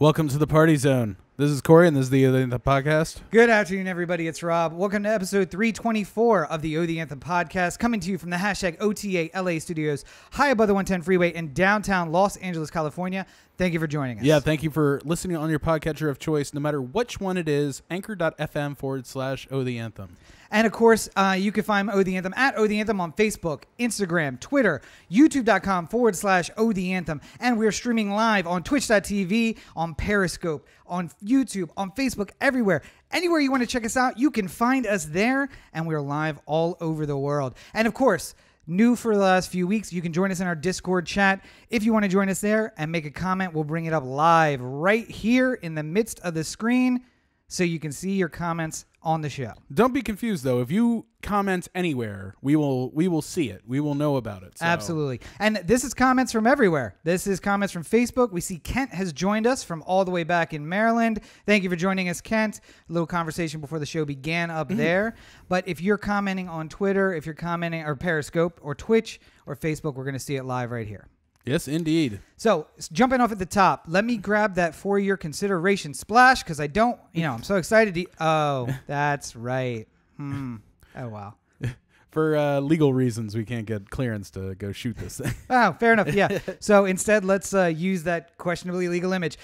Welcome to the party zone. This is Corey, and this is the the, the podcast. Good afternoon, everybody. It's Rob. Welcome to episode 324 of the O the Anthem podcast, coming to you from the hashtag OTA LA studios, high above the 110 freeway in downtown Los Angeles, California. Thank you for joining us. Yeah, thank you for listening on your podcatcher of choice, no matter which one it is. Anchor.fm forward slash O the Anthem. And of course, uh, you can find O the Anthem at O the Anthem on Facebook, Instagram, Twitter, YouTube.com forward slash O the Anthem. And we're streaming live on Twitch.tv, on Periscope, on YouTube, on Facebook, everywhere. Anywhere you want to check us out, you can find us there. And we're live all over the world. And of course, new for the last few weeks, you can join us in our Discord chat. If you want to join us there and make a comment, we'll bring it up live right here in the midst of the screen so you can see your comments on the show. Don't be confused though. If you comment anywhere, we will we will see it. We will know about it. So. Absolutely. And this is comments from everywhere. This is comments from Facebook. We see Kent has joined us from all the way back in Maryland. Thank you for joining us, Kent. A little conversation before the show began up mm-hmm. there. But if you're commenting on Twitter, if you're commenting or Periscope or Twitch or Facebook, we're going to see it live right here. Yes, indeed. So jumping off at the top, let me grab that four-year consideration splash because I don't, you know, I'm so excited. To, oh, that's right. Hmm. Oh wow. For uh, legal reasons, we can't get clearance to go shoot this thing. Oh, fair enough. Yeah. so instead, let's uh, use that questionably legal image.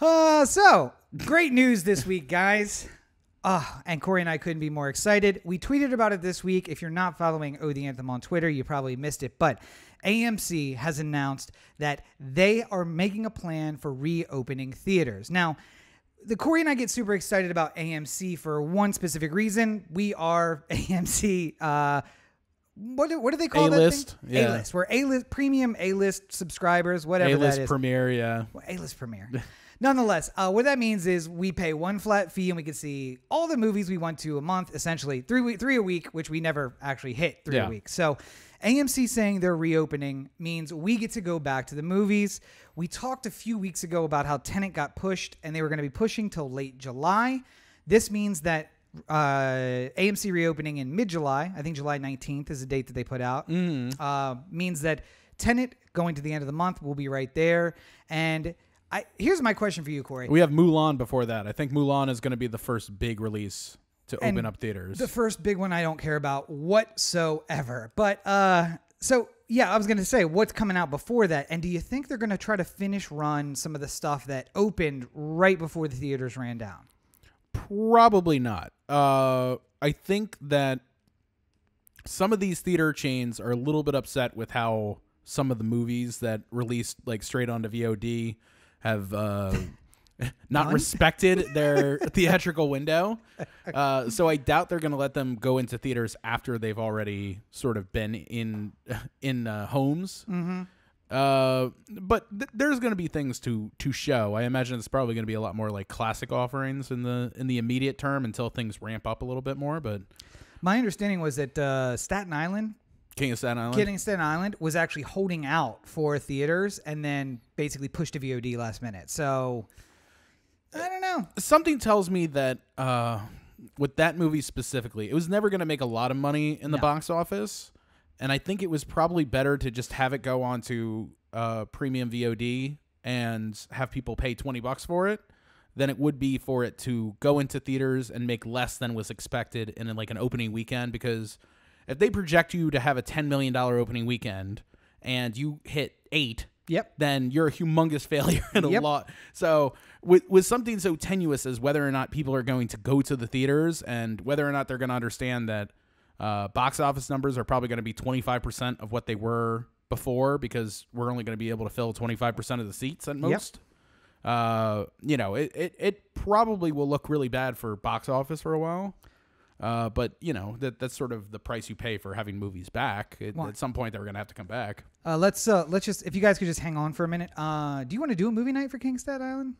Uh, so great news this week, guys. Ah, and Corey and I couldn't be more excited. We tweeted about it this week. If you're not following O the Anthem on Twitter, you probably missed it. But AMC has announced that they are making a plan for reopening theaters. Now, the Corey and I get super excited about AMC for one specific reason. We are AMC. Uh, what do, what do they call A-list? that thing? Yeah. A-list. We're A-list premium A-list subscribers, whatever that A-list is. premiere, yeah. Well, A-list premiere. Nonetheless, uh, what that means is we pay one flat fee and we can see all the movies we want to a month, essentially three three a week, which we never actually hit three Yeah. a week. So AMC saying they're reopening means we get to go back to the movies. We talked a few weeks ago about how Tenet got pushed and they were going to be pushing till late July. This means that uh, AMC reopening in mid July, I think July 19th is the date that they put out, uh, means that Tenet going to the end of the month will be right there. And I here's my question for you, Corey. We have Mulan before that. I think Mulan is going to be the first big release to And open up theaters. The first big one I don't care about whatsoever. But uh so yeah, I was gonna say what's coming out before that, and do you think they're gonna try to finish run some of the stuff that opened right before the theaters ran down? Probably not. Uh, I think that some of these theater chains are a little bit upset with how some of the movies that released like straight onto VOD have uh, not respected their theatrical window. Uh, so I doubt they're going to let them go into theaters after they've already sort of been in in uh, homes. Mm-hmm. Uh, but th- there's going to be things to to show. I imagine it's probably going to be a lot more like classic offerings in the in the immediate term until things ramp up a little bit more. But My understanding was that uh, Staten Island, King of Staten Island, Kidding Staten Island, was actually holding out for theaters and then basically pushed to VOD last minute. So I don't know. something tells me that uh, with that movie specifically, it was never going to make a lot of money in the No. box office, and I think it was probably better to just have it go on to uh, premium VOD and have people pay twenty bucks for it. Than it would be for it to go into theaters and make less than was expected in like an opening weekend. Because if they project you to have a ten million dollar opening weekend and you hit eight, Yep. then you're a humongous failure in a Yep. lot. So with with something so tenuous as whether or not people are going to go to the theaters and whether or not they're going to understand that uh, box office numbers are probably going to be 25% of what they were before because we're only going to be able to fill 25% of the seats at most. Uh, you know, it, it, it probably will look really bad for box office for a while. Uh, but you know that that's sort of the price you pay for having movies back. It, at some point, they're going to have to come back. Uh, let's uh, let's just if you guys could just hang on for a minute. Uh, do you want to do a movie night for King Staten Island?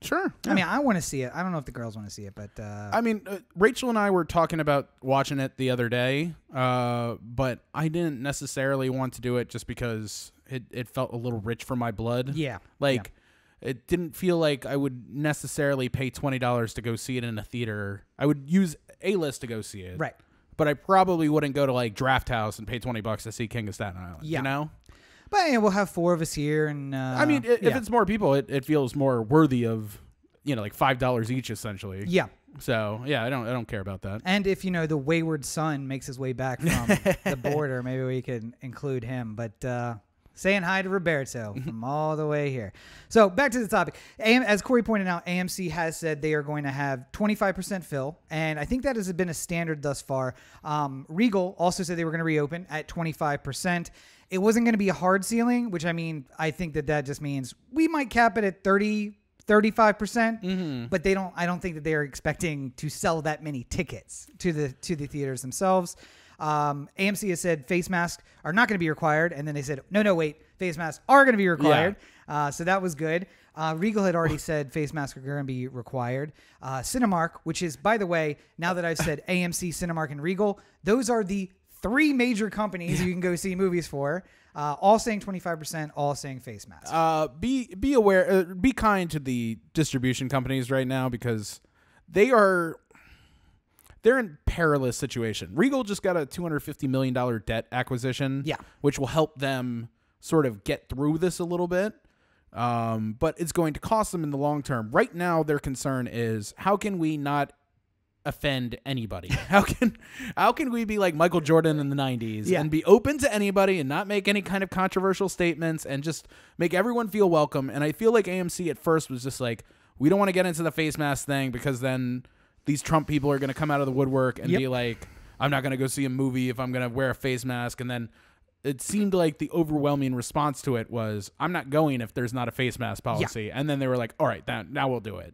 Sure. I mean, I want to see it. I don't know if the girls want to see it, but uh, I mean, uh, Rachel and I were talking about watching it the other day, uh, but I didn't necessarily want to do it just because it, it felt a little rich for my blood. yeah, Like, it didn't feel like I would necessarily pay $20 to go see it in a theater. I would use A list to go see it. right. But I probably wouldn't go to like Draft House and pay 20 bucks to see King of Staten Island. Yeah. You know? But yeah, we'll have four of us here, and uh, I mean, i- if yeah. it's more people, it, it feels more worthy of, you know, like five dollars each essentially. yeah. So yeah, I don't I don't care about that. And if you know the wayward son makes his way back from the border, maybe we can include him. But uh, saying hi to Roberto from all the way here. So back to the topic. AM, as Corey pointed out, AMC has said they are going to have 25% fill, and I think that has been a standard thus far. Um, Regal also said they were going to reopen at 25%. It wasn't going to be a hard ceiling, which I mean, I think that that just means we might cap it at 30. 35%, percent but they don't I don't think that they're expecting to sell that many tickets to the to the theaters themselves. Um, AMC has said face masks are not going to be required, and then they said, no, no, wait, face masks are going to be required. Uh, so that was good. Uh, Regal had already said face masks are going to be required. Uh, Cinemark, which is, by the way, now that I've said AMC, Cinemark, and Regal, those are the three major companies you can go see movies for. Uh, all saying 25%, all saying face masks. Uh, be be aware, uh, be kind to the distribution companies right now because they are they're in perilous situation. Regal just got a two hundred fifty million dollar debt acquisition, Yeah. which will help them sort of get through this a little bit. Um, but it's going to cost them in the long term. Right now, their concern is how can we not offend anybody? How can how can we be like Michael Jordan in the '90s Yeah. and be open to anybody and not make any kind of controversial statements and just make everyone feel welcome? And I feel like AMC at first was just like, we don't want to get into the face mask thing because then these Trump people are going to come out of the woodwork and Yep. be like, I'm not going to go see a movie if I'm going to wear a face mask, and then. It seemed like the overwhelming response to it was, "I'm not going if there's not a face mask policy." And then they were like, "All right, that, now we'll do it."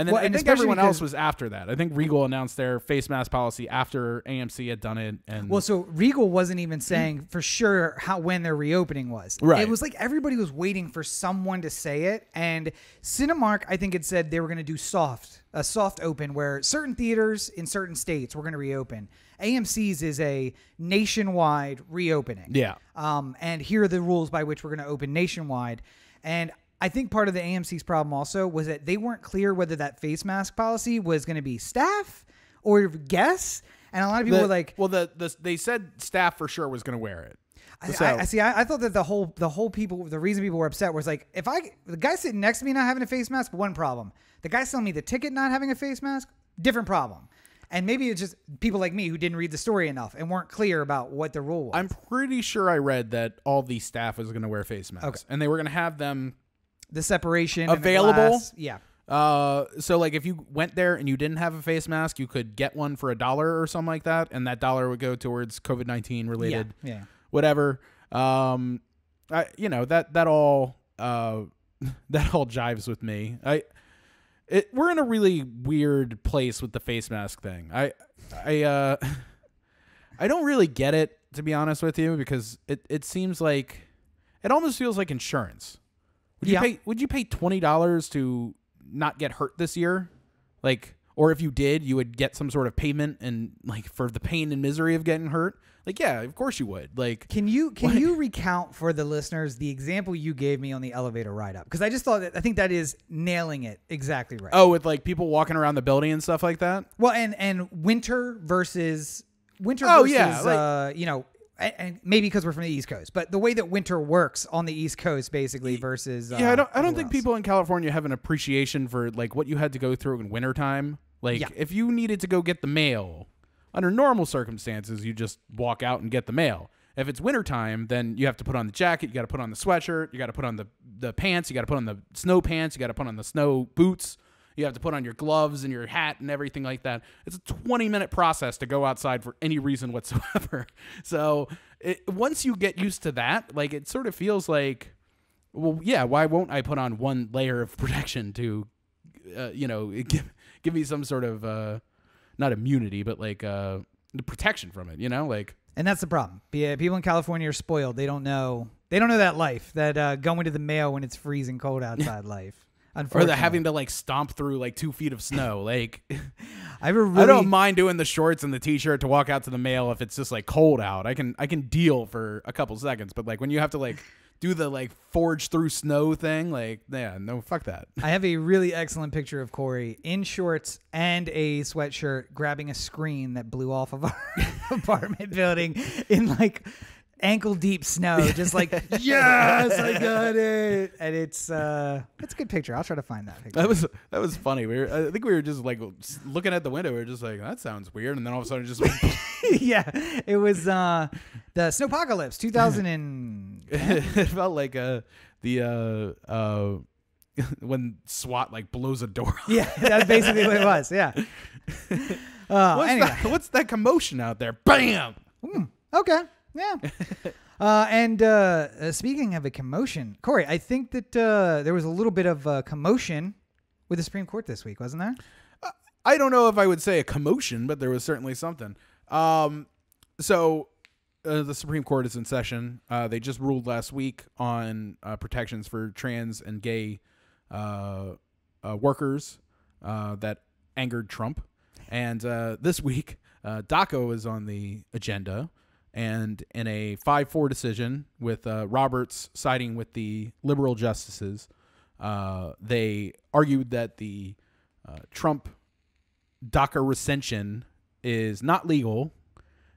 And then Well, I think everyone else was after that. I think Regal announced their face mask policy after AMC had done it. And Well, so Regal wasn't even saying for sure how when their reopening was. Right. It was like everybody was waiting for someone to say it. And Cinemark, I think had said they were going to do soft, a soft open where certain theaters in certain states were going to reopen. AMC's is a nationwide reopening. yeah, Um, and here are the rules by which we're going to open nationwide. And I think part of the AMC's problem also was that they weren't clear whether that face mask policy was going to be staff or guests. And a lot of people The- were like, well, the, the they said staff for sure was going to wear it. I, So- I, I see. I, I thought that the whole the whole people the reason people were upset was like if I the guy sitting next to me not having a face mask one problem the guy selling me the ticket not having a face mask different problem and maybe it's just people like me who didn't read the story enough and weren't clear about what the rule was. I'm pretty sure I read that all the staff was going to wear face masks, Okay. and they were going to have them. The separation the Available? glass. yeah. Uh, so like if you went there and you didn't have a face mask, you could get one for a dollar or something like that, and that dollar would go towards COVID nineteen related Yeah. Yeah. whatever. Um, I you know that that all uh that all jives with me. I it we're in a really weird place with the face mask thing. I I uh I don't really get it to be honest with you because it it seems like it almost feels like insurance. Would you Yeah. pay would you pay twenty dollars to not get hurt this year? Like or if you did, you would get some sort of payment and like for the pain and misery of getting hurt. Like yeah, of course you would. Like Can you can What? you recount for the listeners the example you gave me on the elevator ride up? Because I just thought that I think that is nailing it exactly right. oh, with like people walking around the building and stuff like that. Well, and and winter versus winter Oh, versus yeah, like- uh, you know, and, and maybe because we're from the East Coast, but the way that winter works on the East Coast, basically, versus uh, yeah, I don't. I don't think else. people in California have an appreciation for like what you had to go through in wintertime. Like Yeah. if you needed to go get the mail under normal circumstances, you just walk out and get the mail. If it's wintertime, then you have to put on the jacket, you got to put on the sweatshirt, you got to put on the the pants, you got to put on the snow pants, you got to put on the snow boots. You have to put on your gloves and your hat and everything like that. It's a 20 minute process to go outside for any reason whatsoever. So, it, once you get used to that, like it sort of feels like well, yeah. Why won't I put on one layer of protection to, uh, you know, give give me some sort of uh, not immunity, but like uh, protection from it? You know, like and that's the problem. Yeah, people in California are spoiled. They don't know. They don't know that life. That uh, going to the mail when it's freezing cold outside life. Or the having to like stomp through like two feet of snow. Like I have a really I don't mind doing the shorts and the t-shirt to walk out to the mail if it's just like cold out. I can I can deal for a couple seconds, but like when you have to like do the like forge through snow thing, like yeah, no, fuck that. I have a really excellent picture of Corey in shorts and a sweatshirt grabbing a screen that blew off of our apartment building in like ankle deep snow, just like yes, I got it, and it's uh, it's a good picture. I'll try to find that picture. That was that was funny. We were, I think we were just like looking at the window. We were just like, that sounds weird, and then all of a sudden, it just yeah, it was uh, the Snowpocalypse 2000 and it felt like uh the uh uh when SWAT like blows a door. yeah, that's basically what it was. Yeah. Uh, What's anyway, that? What's that commotion out there? Bam! okay, yeah. Uh, and uh, uh, speaking of a commotion, Corey, I think that uh, there was a little bit of uh, commotion with the Supreme Court this week, wasn't there? I don't know if I would say a commotion, but there was certainly something. Um, so uh, the Supreme Court is in session. Uh, they just ruled last week on uh, protections for trans and gay uh, uh, workers uh, that angered Trump. And uh, this week, uh, DACA is on the agenda. And in a 5 4 decision with uh, Roberts siding with the liberal justices, uh, they argued that the uh, Trump DACA rescension is not legal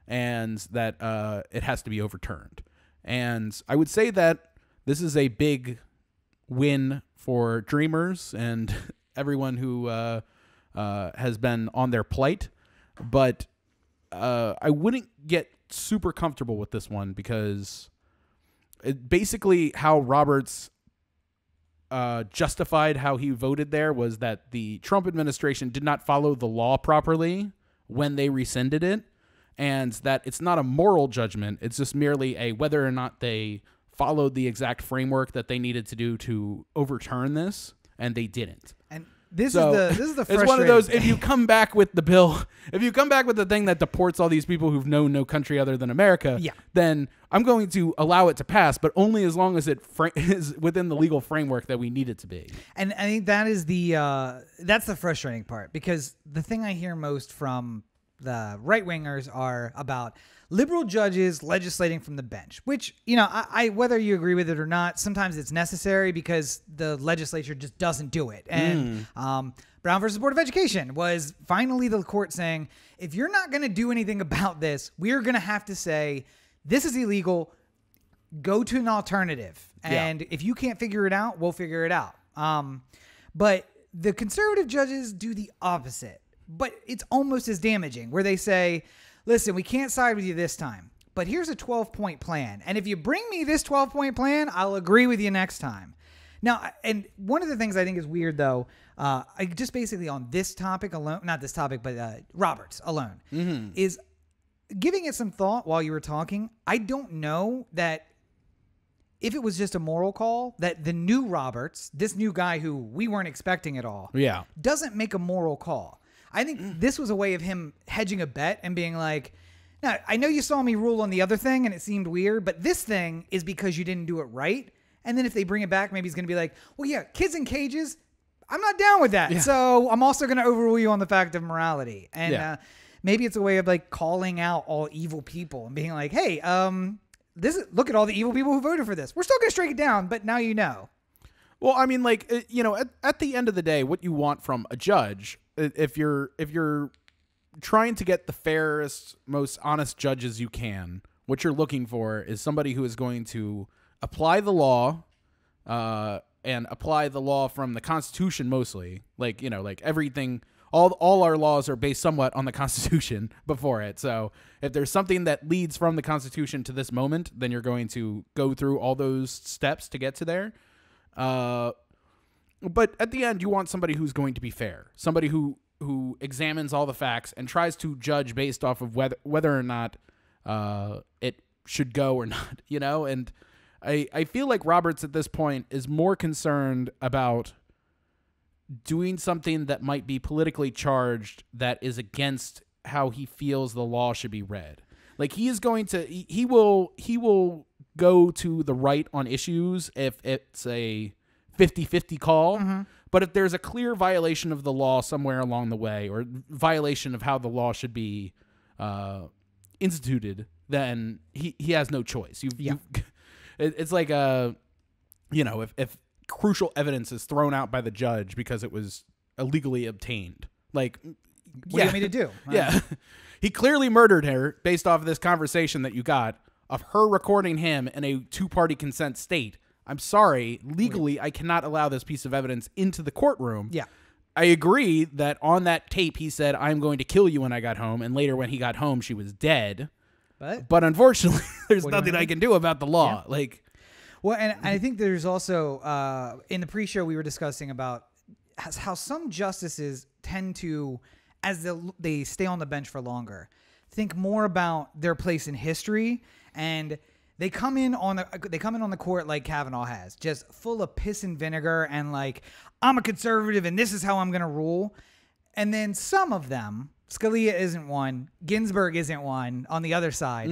and that uh, it has to be overturned. And I would say that this is a big win for dreamers and everyone who uh, uh, has been on their plight. But uh, I wouldn't get super comfortable with this one because it, basically how Roberts uh, justified how he voted there was that the Trump administration did not follow the law properly when they rescinded it, and that it's not a moral judgment. It's just merely a whether or not they followed the exact framework that they needed to do to overturn this, and they didn't. And this So is the this is the it's one of those. If you come back with the bill, if you come back with the thing that deports all these people who've known no country other than America, Yeah. then I'm going to allow it to pass, but only as long as it is within the legal framework that we need it to be. And I think that is the uh, that's the frustrating part because the thing I hear most from the right wingers are about liberal judges legislating from the bench, which you know I, I whether you agree with it or not, sometimes it's necessary because the legislature just doesn't do it. And um, Brown versus Board of Education was finally the court saying if you're not going to do anything about this, we're going to have to say this is illegal go to an alternative. Yeah. And if you can't figure it out, we'll figure it out. Um, but the conservative judges do the opposite. But it's almost as damaging, where they say, listen, we can't side with you this time, but here's a 12 point plan. And if you bring me this 12 point plan, I'll agree with you next time. Now, and one of the things I think is weird, though, uh, I just basically on this topic alone, not this topic, but uh, Roberts alone, is giving it some thought while you were talking. I don't know that if it was just a moral call, that the new Roberts, this new guy who we weren't expecting at all, Yeah. doesn't make a moral call. I think this was a way of him hedging a bet and being like, now, I know you saw me rule on the other thing and it seemed weird, but this thing is because you didn't do it right. And then if they bring it back, maybe he's going to be like, well, yeah, kids in cages, I'm not down with that. So I'm also going to overrule you on the fact of morality. And Yeah. uh, maybe it's a way of like calling out all evil people and being like, hey, um, this is look at all the evil people who voted for this. We're still going to strike it down, but now you know. Well, I mean, like uh, you know, at, at the end of the day, what you want from a judge, if you're if you're trying to get the fairest, most honest judges you can, what you're looking for is somebody who is going to apply the law, uh, and apply the law from the Constitution mostly. Like you know, like everything. All, all our laws are based somewhat on the Constitution before it. So if there's something that leads from the Constitution to this moment, then you're going to go through all those steps to get to there. Uh, but at the end, you want somebody who's going to be fair, somebody who who examines all the facts and tries to judge based off of whether whether or not uh, it should go or not. You know, and I I feel like Roberts at this point is more concerned about doing something that might be politically charged that is against how he feels the law should be read. Like he is going to he, he will he will go to the right on issues if it's a 50-50 call. But if there's a clear violation of the law somewhere along the way or violation of how the law should be uh, instituted, then he, he has no choice. You've, Yeah. you've it's like a you know, if, if crucial evidence is thrown out by the judge because it was illegally obtained, like, What do you want me to do? yeah, he clearly murdered her based off of this conversation that you got of her recording him in a two party consent state. I'm sorry, legally, I cannot allow this piece of evidence into the courtroom. Yeah. I agree that on that tape he said, I'm going to kill you when I got home. And later when he got home, she was dead. But But unfortunately, there's What do you nothing I can do about the law. Like, Well, and I think there's also uh, in the pre-show we were discussing about how some justices tend to, as they they stay on the bench for longer, think more about their place in history, and they come in on the they come in on the court like Kavanaugh has, just full of piss and vinegar, and like I'm a conservative and this is how I'm gonna rule, and then some of them. Scalia isn't one. Ginsburg isn't one on the other side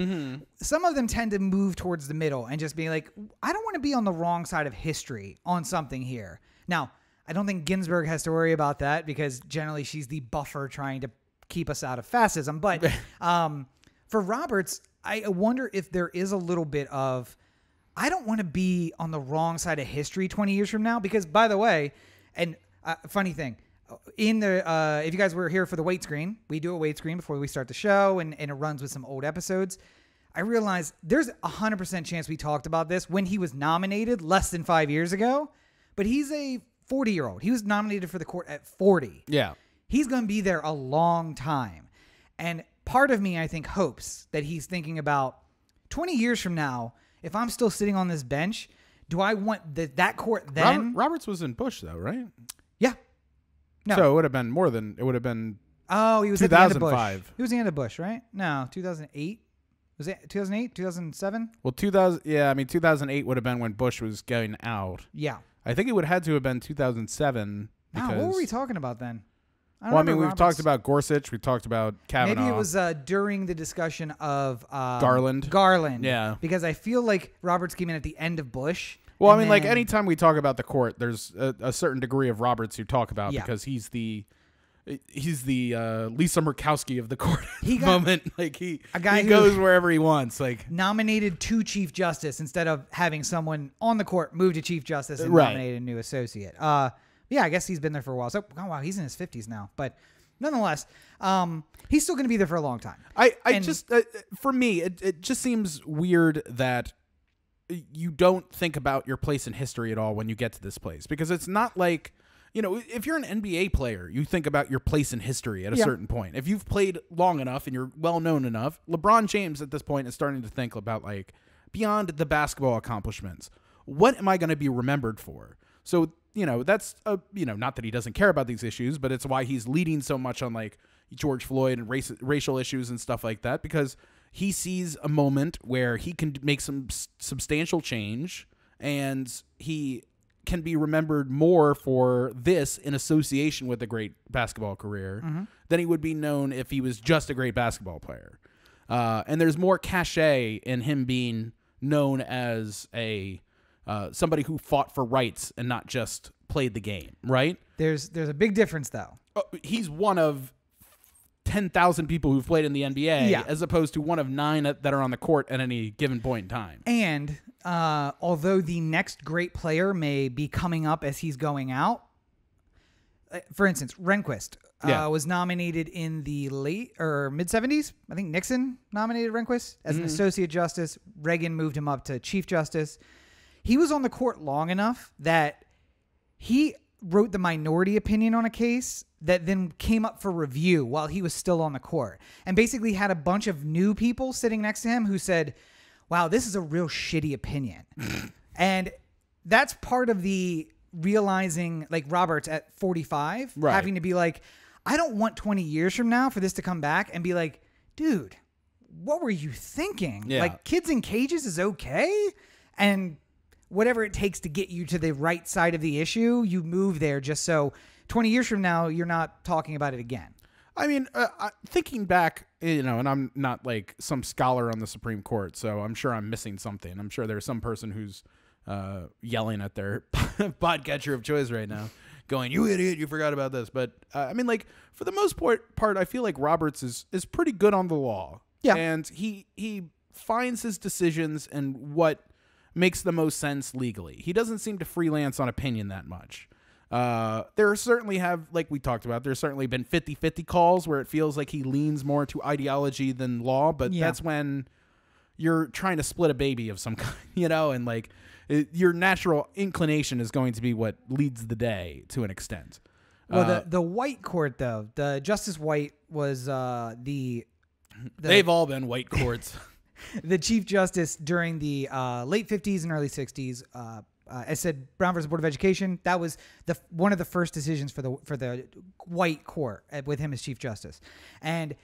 some of them tend to move towards the middle and just be like, I don't want to be on the wrong side of history on something here. Now, I don't think Ginsburg has to worry about that because generally she's the buffer trying to keep us out of fascism. But um, for Roberts, I wonder if there is a little bit of, I don't want to be on the wrong side of history 20 years from now because, by the way, and uh, funny thing, in the uh, if you guys were here for the wait screen, we do a wait screen before we start the show, and, and it runs with some old episodes. I realized there's a hundred percent chance we talked about this when he was nominated less than five years ago, but he's a 40 year old. He was nominated for the court at 40 yeah. he's going to be there a long time. And part of me, I think, hopes that he's thinking about 20 years from now, if I'm still sitting on this bench, do I want the, that court then? Robert, Roberts was in Bush, though, right? yeah. No. So it would have been more than, it would have been, oh, he was at the end of Bush. 2005. He was the end of Bush, right? No, 2008. Was it 2008, 2007? well, 2000, yeah, I mean, 2008 would have been when Bush was going out. Yeah. I think it would have had to have been 2007. Wow, what were we talking about then? I well, I mean, we've Roberts. talked about Gorsuch, we've talked about Kavanaugh. Maybe it was uh, during the discussion of um, Garland. Garland. Yeah. Because I feel like Roberts came in at the end of Bush. Well, I mean, like then- anytime we talk about the court, there's a, a certain degree of Roberts you talk about Yeah. because he's the he's the uh, Lisa Murkowski of the court He got- moment. Like he A guy he goes wherever he wants. Like nominated to Chief Justice instead of having someone on the court move to Chief Justice and Right. nominate a new associate. Uh, yeah, I guess he's been there for a while. So, oh wow, he's in his fifties now. But nonetheless, um, he's still going to be there for a long time. I, I And- just uh, for me, it, it just seems weird that you don't think about your place in history at all when you get to this place because it's not like you know if you're an NBA player, you think about your place in history at a Yeah. certain point. If you've played long enough and you're well known enough, LeBron James at this point is starting to think about like beyond the basketball accomplishments. What am I going to be remembered for? So you know that's a you know not that he doesn't care about these issues, but it's why he's leading so much on like George Floyd and race, racial issues and stuff like that because he sees a moment where he can make some s- substantial change and he can be remembered more for this in association with a great basketball career than he would be known if he was just a great basketball player. Uh, and there's more cachet in him being known as a uh, somebody who fought for rights and not just played the game, right? There's there's a big difference though. uh, he's one of 10,000 people who've played in the NBA Yeah. as opposed to one of nine that are on the court at any given point in time. And uh, although the next great player may be coming up as he's going out, uh, for instance, Rehnquist uh, Yeah. was nominated in the late or mid 70s. I think Nixon nominated Rehnquist as Mm-hmm. an associate justice. Reagan moved him up to chief justice. He was on the court long enough that he wrote the minority opinion on a case that then came up for review while he was still on the court and basically had a bunch of new people sitting next to him who said wow this is a real shitty opinion and that's part of the realizing like roberts at 45 Right. having to be like i don't want 20 years from now for this to come back and be like dude what were you thinking Yeah. like kids in cages is okay and whatever it takes to get you to the right side of the issue, you move there just so 20 years from now you're not talking about it again. I mean, uh, I- thinking back, you know, and I'm not like some scholar on the Supreme Court, so I'm sure I'm missing something. I'm sure there's some person who's uh, yelling at their podcatcher of choice right now, going, "You idiot! You forgot about this." But uh, I mean, like for the most part, part I feel like Roberts is is pretty good on the law. Yeah. and he he finds his decisions and what makes the most sense legally. He doesn't seem to freelance on opinion that much. Uh, there certainly have, like we talked about, there's certainly been 50 50 calls where it feels like he leans more to ideology than law, but Yeah. that's when you're trying to split a baby of some kind, you know, and like it, your natural inclination is going to be what leads the day to an extent. Well, Uh, the the White court though, the Justice White was uh, the the, they've all been white courts. the Chief Justice during the uh, late 50s and early 60s. Uh, uh, I said Brown versus Board of Education. That was the one of the first decisions for the for the White Court uh, with him as Chief Justice, and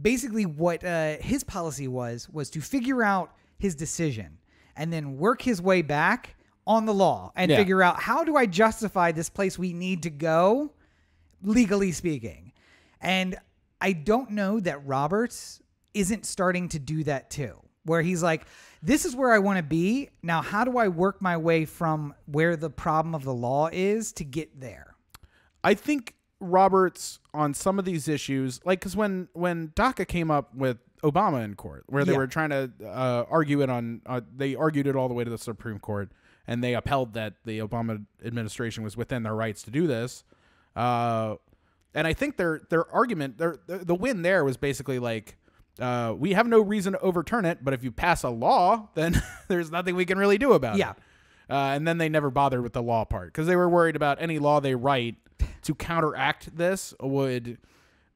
basically what uh, his policy was was to figure out his decision and then work his way back on the law and Yeah. figure out how do I justify this place we need to go legally speaking. And I don't know that Roberts isn't starting to do that too, where he's like, this is where I want to be. Now, how do I work my way from where the problem of the law is to get there? I think Roberts on some of these issues, like because when when DACA came up with Obama in court, where they Yeah. were trying to uh, argue it on, uh, they argued it all the way to the Supreme Court, and they upheld that the Obama administration was within their rights to do this. Uh, and I think their their argument, their the, the win there was basically like. Uh, we have no reason to overturn it, but if you pass a law, then there's nothing we can really do about Yeah. it. Uh, and then they never bothered with the law part because they were worried about any law they write to counteract this would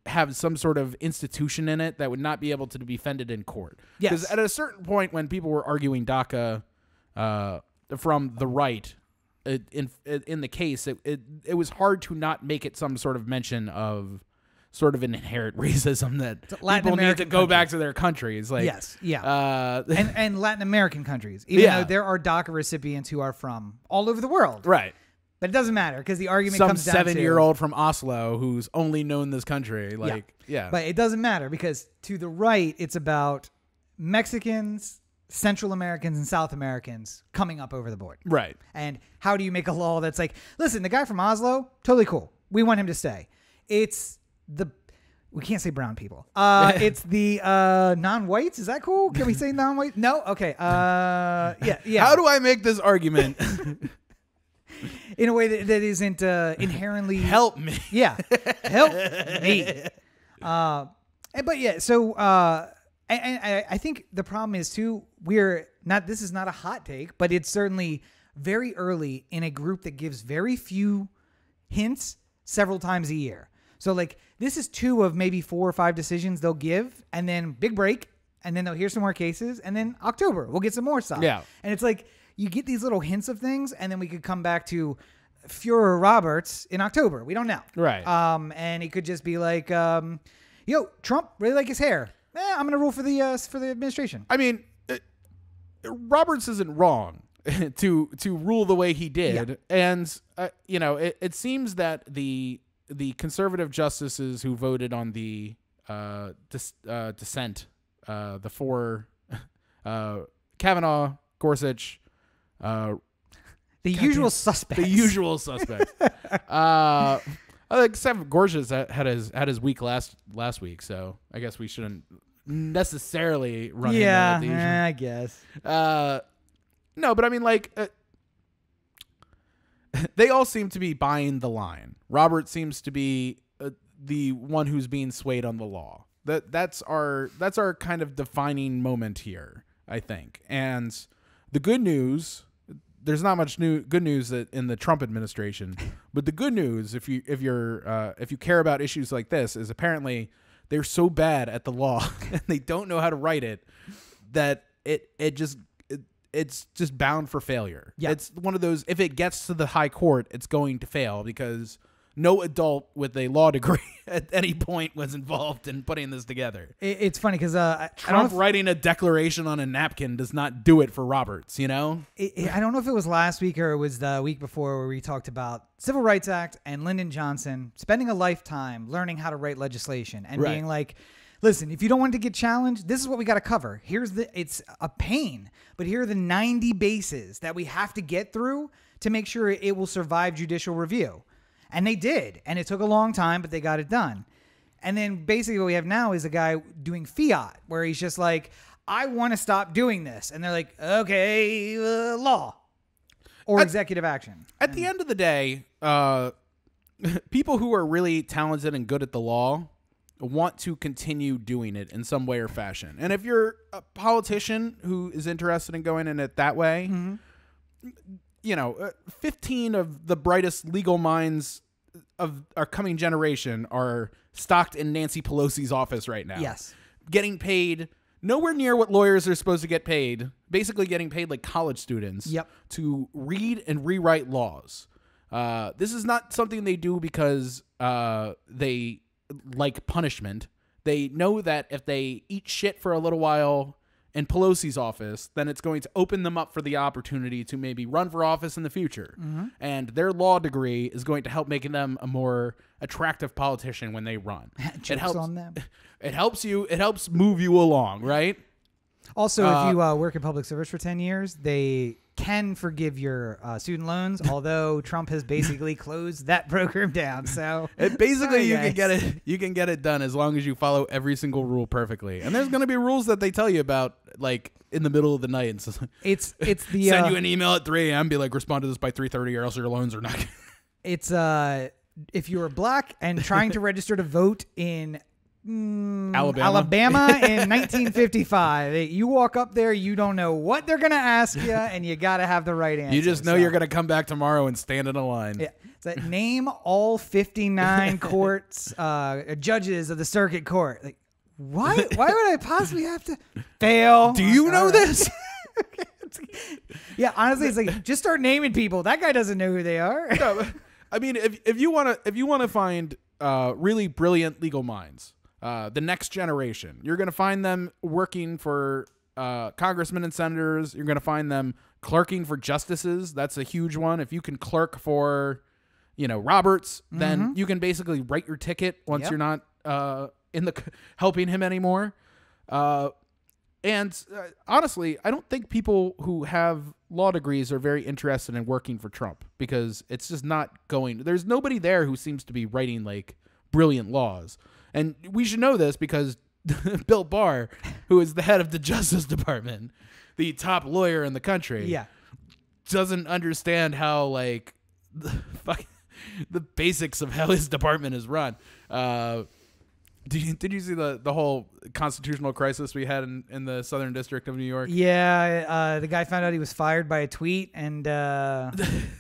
have some sort of institution in it that would not be able to be defended in court. Because Yes. at a certain point, when people were arguing DACA uh, from the right it, in in the case, it, it it was hard to not make it some sort of mention of sort of an inherent racism that Latin people need to American go back to their countries. Like Yes, yeah. uh, and, and Latin American countries, even Yeah. though there are DACA recipients who are from all over the world. right. But it doesn't matter because the argument some comes down seven to year old from Oslo who's only known this country. Like, yeah. But it doesn't matter because to the right, it's about Mexicans, Central Americans, and South Americans coming up over the board. right. And how do you make a law that's like, listen, the guy from Oslo, totally cool. We want him to stay. It's the we can't say brown people. Uh, it's the uh, non-whites. Is that cool? Can we say non-white? No. Okay. Uh, yeah. Yeah. How do I make this argument? in a way that, that isn't uh, inherently Help me. Yeah, help me. Uh, and- but yeah, so uh, and, and I, I think the problem is too. We're not. This is not a hot take, but it's certainly very early in a group that gives very few hints several times a year. So like this is two of maybe four or five decisions they'll give, and then big break, and then they'll hear some more cases, and then October we'll get some more stuff. Yeah. and it's like you get these little hints of things, and then we could come back to Fuhrer Roberts in October. We don't know. Right. Um, and it could just be like, um, yo, Trump really like his hair. Eh, I'm gonna rule for the uh, for the administration. I mean, uh, Roberts isn't wrong to to rule the way he did, and uh, you know, it, it seems that the the conservative justices who voted on the uh, dis, uh, dissent, uh, the four, uh, Kavanaugh, Gorsuch, uh, The usual suspects. the usual suspects. uh, except for Gorsuch had his had his week last last week, so I guess we shouldn't necessarily run Yeah, him into the eh, I guess. uh, no, but I mean, like, uh, they all seem to be buying the line. Robert seems to be uh, the one who's being swayed on the law. That that's our that's our kind of defining moment here, I think. And the good news, there's not much new good news that in the Trump administration, but the good news, if you if you're uh, if you care about issues like this, is apparently they're so bad at the law and they don't know how to write it that it it just it's just bound for failure. Yeah. It's one of those if it gets to the high court, it's going to fail because no adult with a law degree at any point was involved in putting this together. It's funny because uh, I- I don't know Trump if, writing a declaration on a napkin does not do it for Roberts, you know? it, it- I don't know if it was last week or it was the week before where we talked about Civil Rights Act and Lyndon Johnson spending a lifetime learning how to write legislation and Right. being like, listen, if you don't want to get challenged, this is what we got to cover. Here's the it's a pain, but here are the 90 bases that we have to get through to make sure it will survive judicial review. And they did, and it took a long time, but they got it done. And then basically what we have now is a guy doing fiat where he's just like, I want to stop doing this. And they're like, okay, uh, law or executive action. At the end of the day, uh, people who are really talented and good at the law want to continue doing it in some way or fashion. And if you're a politician who is interested in going in it that way, you know, uh, 15 of the brightest legal minds of our coming generation are stocked in Nancy Pelosi's office right now. Yes. Getting paid nowhere near what lawyers are supposed to get paid, basically getting paid like college students Yep. to read and rewrite laws. Uh, this is not something they do because uh, they like punishment. They know that if they eat shit for a little while in Pelosi's office, then it's going to open them up for the opportunity to maybe run for office in the future. And their law degree is going to help making them a more attractive politician when they run. it helps on them. It helps you. It helps move you along, right? Also, Uh, if you uh, work in public service for 10 years, they can forgive your uh, student loans, although Trump has basically closed that program down. So It basically you can get it you can get it done as long as you follow every single rule perfectly. And there's going to be rules that they tell you about like in the middle of the night and so, it's it's the send uh, you an email at 3 a.m. be like respond to this by 3:30 or else your loans are not. it's uh if you're black and trying to register to vote in mm, Alabama. Alabama in 1955, eh, you walk up there, you don't know what they're gonna ask you, and you got to have the right answer. you just know So, you're going to come back tomorrow and stand in a line. Yeah. It's that name all 59 courts uh, judges of the circuit court. Like, why? Why would I possibly have to fail? Do you know right. this? Yeah, honestly, it's like just start naming people. That guy doesn't know who they are. No, I mean, if if you want to if you want to find uh, really brilliant legal minds, uh, the next generation, you're going to find them working for uh, congressmen and senators. You're going to find them clerking for justices. That's a huge one. If you can clerk for, you know, Roberts, then you can basically write your ticket once Yep. you're not uh, in the helping him anymore. Uh, and uh, honestly, I don't think people who have law degrees are very interested in working for Trump because it's just not going. There's nobody there who seems to be writing like brilliant laws. And we should know this because Bill Barr, who is the head of the Justice Department, the top lawyer in the country, yeah. doesn't understand how like the, fuck, the basics of how his department is run. Uh, did you, did you see the, the whole constitutional crisis we had in, in the Southern District of New York? Yeah, uh, the guy found out he was fired by a tweet, and uh,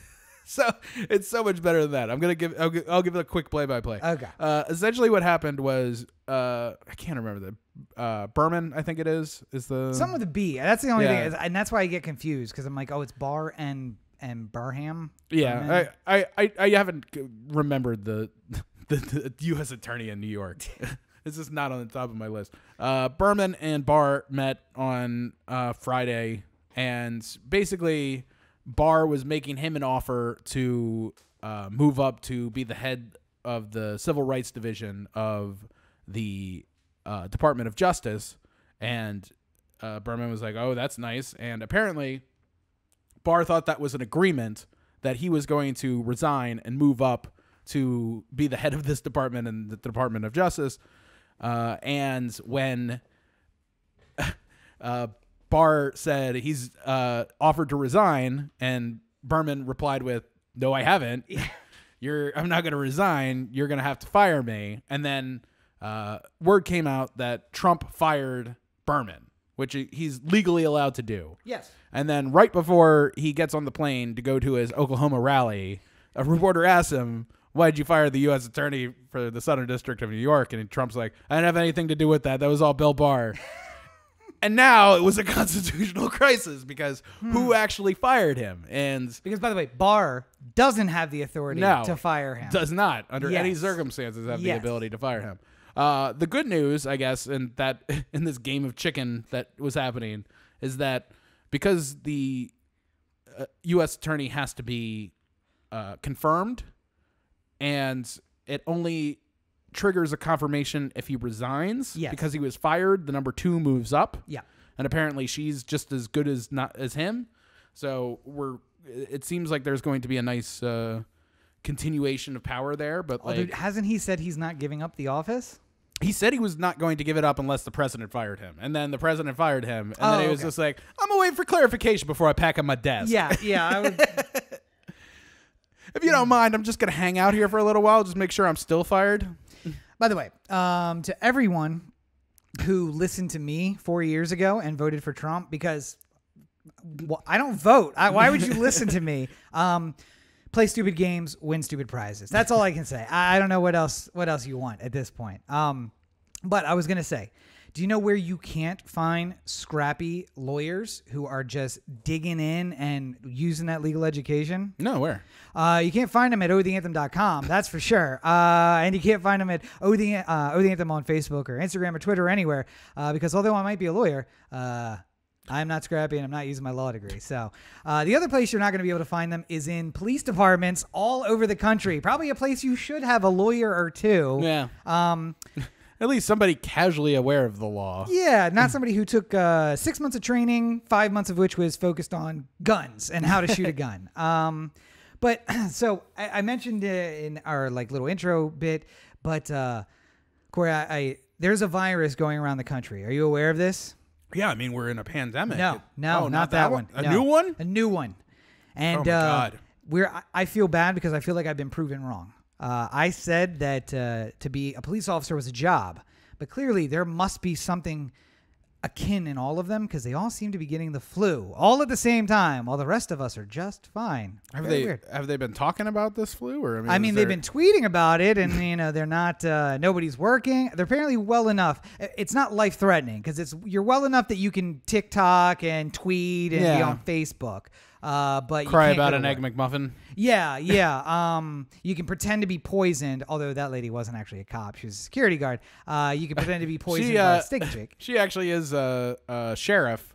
So it's so much better than that. I'm gonna give I'll, I'll give it a quick play by play. Okay. Uh, essentially, what happened was uh, I can't remember the uh, Berman. I think it is is the some with the a B. That's the only Yeah. thing, and that's why I get confused because I'm like, oh, it's Barr and and Barham. Yeah. I, I, I, I haven't remembered the, the the U.S. attorney in New York. this is not on the top of my list. Uh, Berman and Barr met on uh, Friday, and basically, Barr was making him an offer to uh, move up to be the head of the Civil Rights Division of the uh, Department of Justice, and uh, Berman was like, "Oh, that's nice," and apparently. Barr thought that was an agreement that he was going to resign and move up to be the head of this department in the Department of Justice. Uh, and when uh, Barr said he's uh, offered to resign, and Berman replied with, "No, I haven't. You're. I'm not going to resign. You're going to have to fire me." And then uh, word came out that Trump fired Berman, which he's legally allowed to do. Yes. And then right before he gets on the plane to go to his Oklahoma rally, a reporter asks him, Why'd you fire the U.S. attorney for the Southern District of New York? And Trump's like, I didn't have anything to do with that. That was all Bill Barr. and now it was a constitutional crisis because who actually fired him? And Because by the way, Barr doesn't have the authority No. to fire him. does not, under any circumstances, have Yes. the ability to fire him. Uh, the good news, I guess, in that in this game of chicken that was happening, is that because the uh, U.S. attorney has to be uh, confirmed, and it only triggers a confirmation if he resigns. Yes. Because he was fired, the number two moves up yeah. and apparently she's just as good as not as him. So we're. It seems like there's going to be a nice uh, continuation of power there, but like hasn't he said he's not giving up the office? he said he was not going to give it up unless the president fired him, and then the president fired him, and Oh, then he was okay. just like, "I'm gonna wait for clarification before I pack up my desk." Yeah, yeah. I would, If you don't mind, I'm just gonna hang out here for a little while, just make sure I'm still fired. By the way, um, to everyone who listened to me four years ago and voted for Trump, because well, I don't vote. I, why would you listen to me? Um, play stupid games, win stupid prizes. That's all I can say. I, I don't know what else what else you want at this point. Um, but I was gonna say, do you know where you can't find scrappy lawyers who are just digging in and using that legal education? No, where? Uh, you can't find them at otheanthem.com, that's for sure. Uh, and you can't find them at Othe, uh, Otheanthem on Facebook or Instagram or Twitter or anywhere uh, because although I might be a lawyer, uh, I'm not scrappy and I'm not using my law degree. So uh, the other place you're not going to be able to find them is in police departments all over the country. Probably a place you should have a lawyer or two. Yeah. Um, At least somebody casually aware of the law. yeah, not somebody who took uh, six months of training, five months of which was focused on guns and how to shoot a gun. Um, but so I, I mentioned in our like little intro bit, but uh, Corey, I, I there's a virus going around the country. Are you aware of this? Yeah, I mean we're in a pandemic. No, no, Oh, not, that, one. A No. new one? A new one. And Oh uh, God. we're I- I feel bad because I feel like I've been proven wrong. Uh, I said that uh, to be a police officer was a job, but clearly there must be something akin in all of them because they all seem to be getting the flu all at the same time, while the rest of us are just fine. Have Very they weird. have they been talking about this flu or I mean, I mean, they've there- been tweeting about it, and you know they're not. Uh, nobody's working. They're apparently well enough. It's not life threatening because it's you're well enough that you can TikTok and tweet and be on Facebook. Uh, but cry about an egg. McMuffin. Yeah, yeah. Um, you can pretend to be poisoned, although that lady wasn't actually a cop; she was a security guard. Uh, you can pretend to be poisoned by uh, a stick chick. She actually is a, a sheriff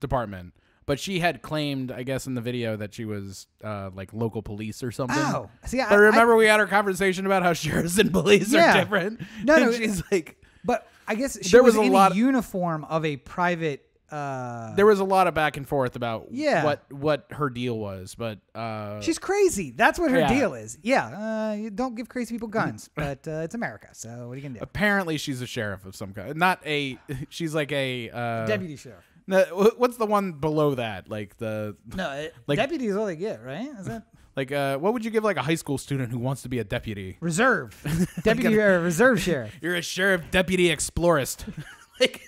department, but she had claimed, I guess, in the video that she was uh, like local police or something. Oh, see, I, But I- remember, we had our conversation about how sheriffs and police Yeah. are different. No, no, she's like, but I guess she There was, was a in lot- a uniform of a private. Uh, there was a lot of back and forth about Yeah. what what her deal was, but uh, She's crazy. That's what her Yeah. deal is. Yeah, uh, you don't give crazy people guns, but uh, it's America, so what are you gonna do? apparently she's a sheriff of some kind. Not a, she's like a uh, Deputy sheriff. No, what's the one below that? Like the No, it, Like- deputy is all they get, right? Is that like uh, what would you give like a high school student who wants to be a deputy? reserve? deputy or reserve sheriff? You're a sheriff deputy explorist. like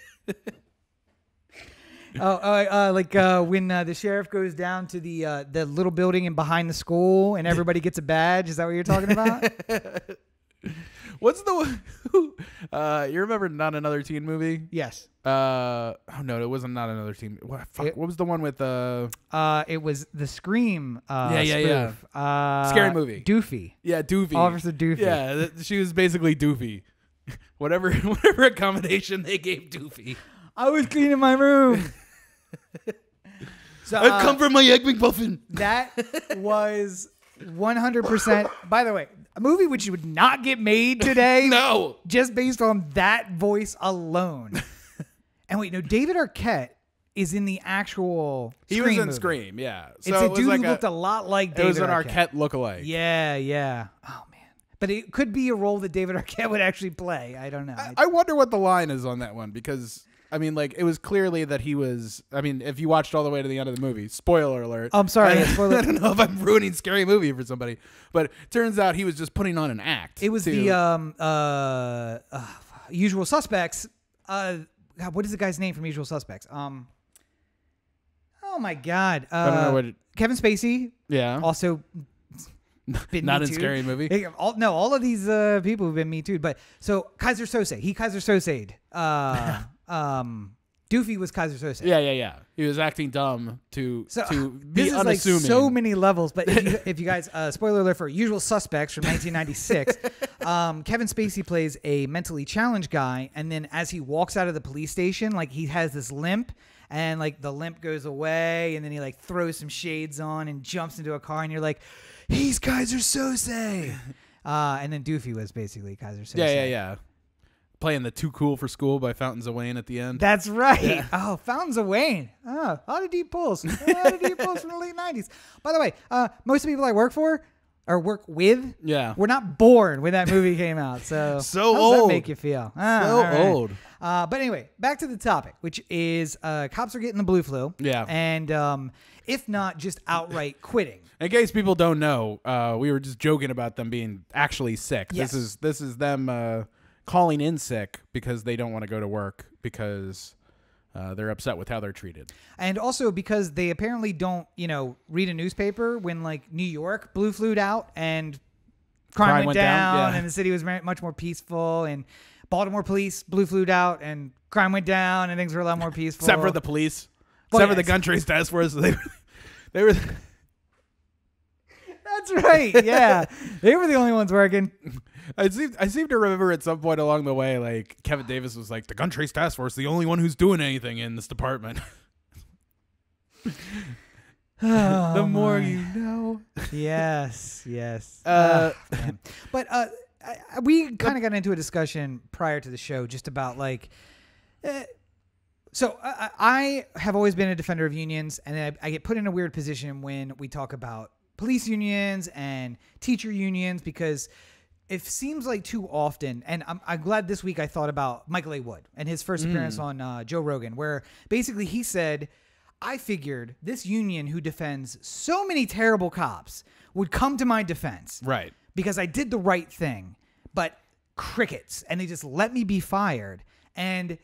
Oh, uh, uh, like uh, when uh, the sheriff goes down to the uh, the little building and behind the school, and everybody gets a badge. Is that what you're talking about? what's the uh you remember not another teen movie? yes. Uh oh no, it wasn't not another teen. What fuck, It- what was the one with uh Uh, it was the Scream. Uh, Yeah, yeah, yeah. spoof. Uh, Scary movie. Doofy. yeah, Doofy. Officer Doofy. Yeah, she was basically Doofy. whatever whatever accommodation they gave Doofy. I was cleaning my room. so I've uh, come for my egg McMuffin. That was 100%. By the way, a movie which would not get made today No. just based on that voice alone. and wait, no, David Arquette is in the actual. He Scream was in movie. Scream, yeah. So It's it a was dude like who looked a lot like It David was an Arquette. Arquette lookalike. Yeah, yeah. Oh man, but it could be a role that David Arquette would actually play. I don't know. I, I wonder what the line is on that one because I mean, like it was clearly that he was. I mean, if you watched all the way to the end of the movie, spoiler alert. I'm sorry, I, spoiler- I don't know if I'm ruining scary movie for somebody, but turns out he was just putting on an act. It was to- the um uh, uh usual suspects. Uh, God, what is the guy's name from Usual Suspects? Um. Oh my God. Uh, I don't know what. It, Kevin Spacey yeah, also. Been not in scary movie. All, no, all of these uh, people have been me too. But so Keyser Söze, he Keyser Söze'd. Uh, um, Doofy was Keyser Söze. Yeah, yeah, yeah. He was acting dumb to So to be this is unassuming. like so many levels. But if you, if you guys, uh, spoiler alert for Usual Suspects from 1996, um, Kevin Spacey plays a mentally challenged guy, and then as he walks out of the police station, like he has this limp. And like the limp goes away, and then he like throws some shades on and jumps into a car, and you're like, "He's Keyser Söze." Uh, and then Doofy was basically Keyser Söze. yeah, yeah, yeah. Playing the "Too Cool for School" by Fountains of Wayne at the end. That's right. Oh, Fountains of Wayne. Oh, a lot of deep pulls. A lot of deep pulls from the late 90s. By the way, uh, most of the people I work for or work with yeah, were not born when that movie came out. So, So how does old. that make you feel? Ah, so right. old. Uh, but anyway, back to the topic, which is uh, cops are getting the blue flu. Yeah. And um, if not, just outright quitting. In case people don't know, uh, we were just joking about them being actually sick. Yes. This is this is them uh, calling in sick because they don't want to go to work because uh, they're upset with how they're treated. And also because they apparently don't, you know, read a newspaper when like New York blue flued out and crime, Crime went, went down, down, yeah. and the city was much more peaceful and Baltimore police blue flued out and crime went down and things were a lot more peaceful. Except for the police. Well, Except for the gun trace task force. They, they were That's right. Yeah. they were the only ones working. I seem I seem to remember at some point along the way, like Kevin Davis was like, "The gun trace task force, the only one who's doing anything in this department." Oh, the more my. you know. Yes, yes. Uh, man. but uh, we kind of got into a discussion prior to the show just about like. Uh, so I, I I have always been a defender of unions, and I, I get put in a weird position when we talk about police unions and teacher unions because it seems like too often. And I'm, I'm glad this week I thought about Michael A. Wood and his first appearance on uh, Joe Rogan, where basically he said, "I figured this union who defends so many terrible cops would come to my defense, Right. because I did the right thing, but crickets, and they just let me be fired. And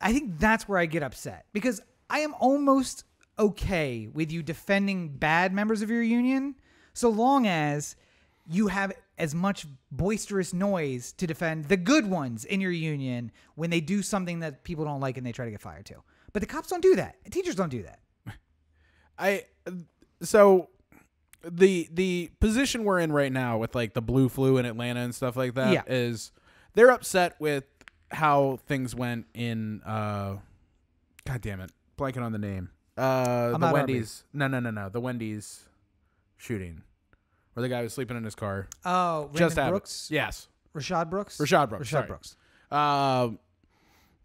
I think that's where I get upset because I am almost okay with you defending bad members of your union so long as you have as much boisterous noise to defend the good ones in your union when they do something that people don't like and they try to get fired too. But the cops don't do that. Teachers don't do that. I so the the position we're in right now with like the blue flu in Atlanta and stuff like that is Yeah. they're upset with how things went in uh god damn it blanking on the name uh the Ahmaud Wendy's no no no no the Wendy's shooting where the guy was sleeping in his car Oh, just happened Brooks, yes Rashad Brooks, Rashad Brooks Rashad sorry. Brooks. Um,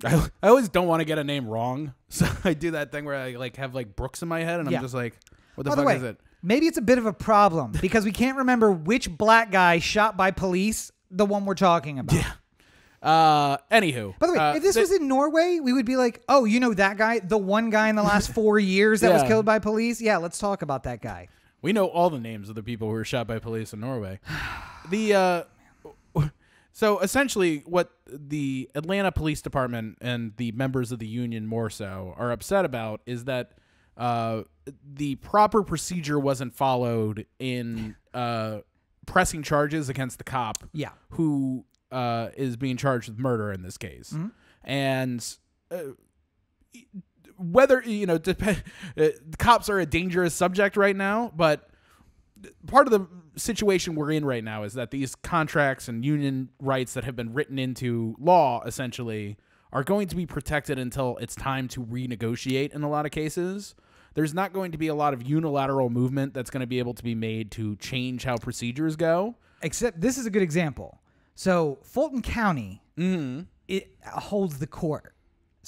I, I always don't want to get a name wrong, so I do that thing where I like have like Brooks in my head, and Yeah. I'm just like, what the By the fuck way, is it? maybe it's a bit of a problem because we can't remember which black guy shot by police the one we're talking about. Yeah. Uh, anywho, By the way, uh, if this was in Norway, we would be like, "Oh, you know that guy, the one guy in the last four years that was killed by police? Yeah, let's talk about that guy." We know all the names of the people who were shot by police in Norway. the uh, so essentially, what the Atlanta Police Department and the members of the union more so are upset about is that uh, the proper procedure wasn't followed in uh, pressing charges against the cop Yeah. who uh, is being charged with murder in this case, and uh, whether you know, dep- uh, cops are a dangerous subject right now, but part of the situation we're in right now is that these contracts and union rights that have been written into law essentially are going to be protected until it's time to renegotiate in a lot of cases. There's not going to be a lot of unilateral movement that's going to be able to be made to change how procedures go. Except this is a good example. So Fulton County Mm-hmm. it holds the court.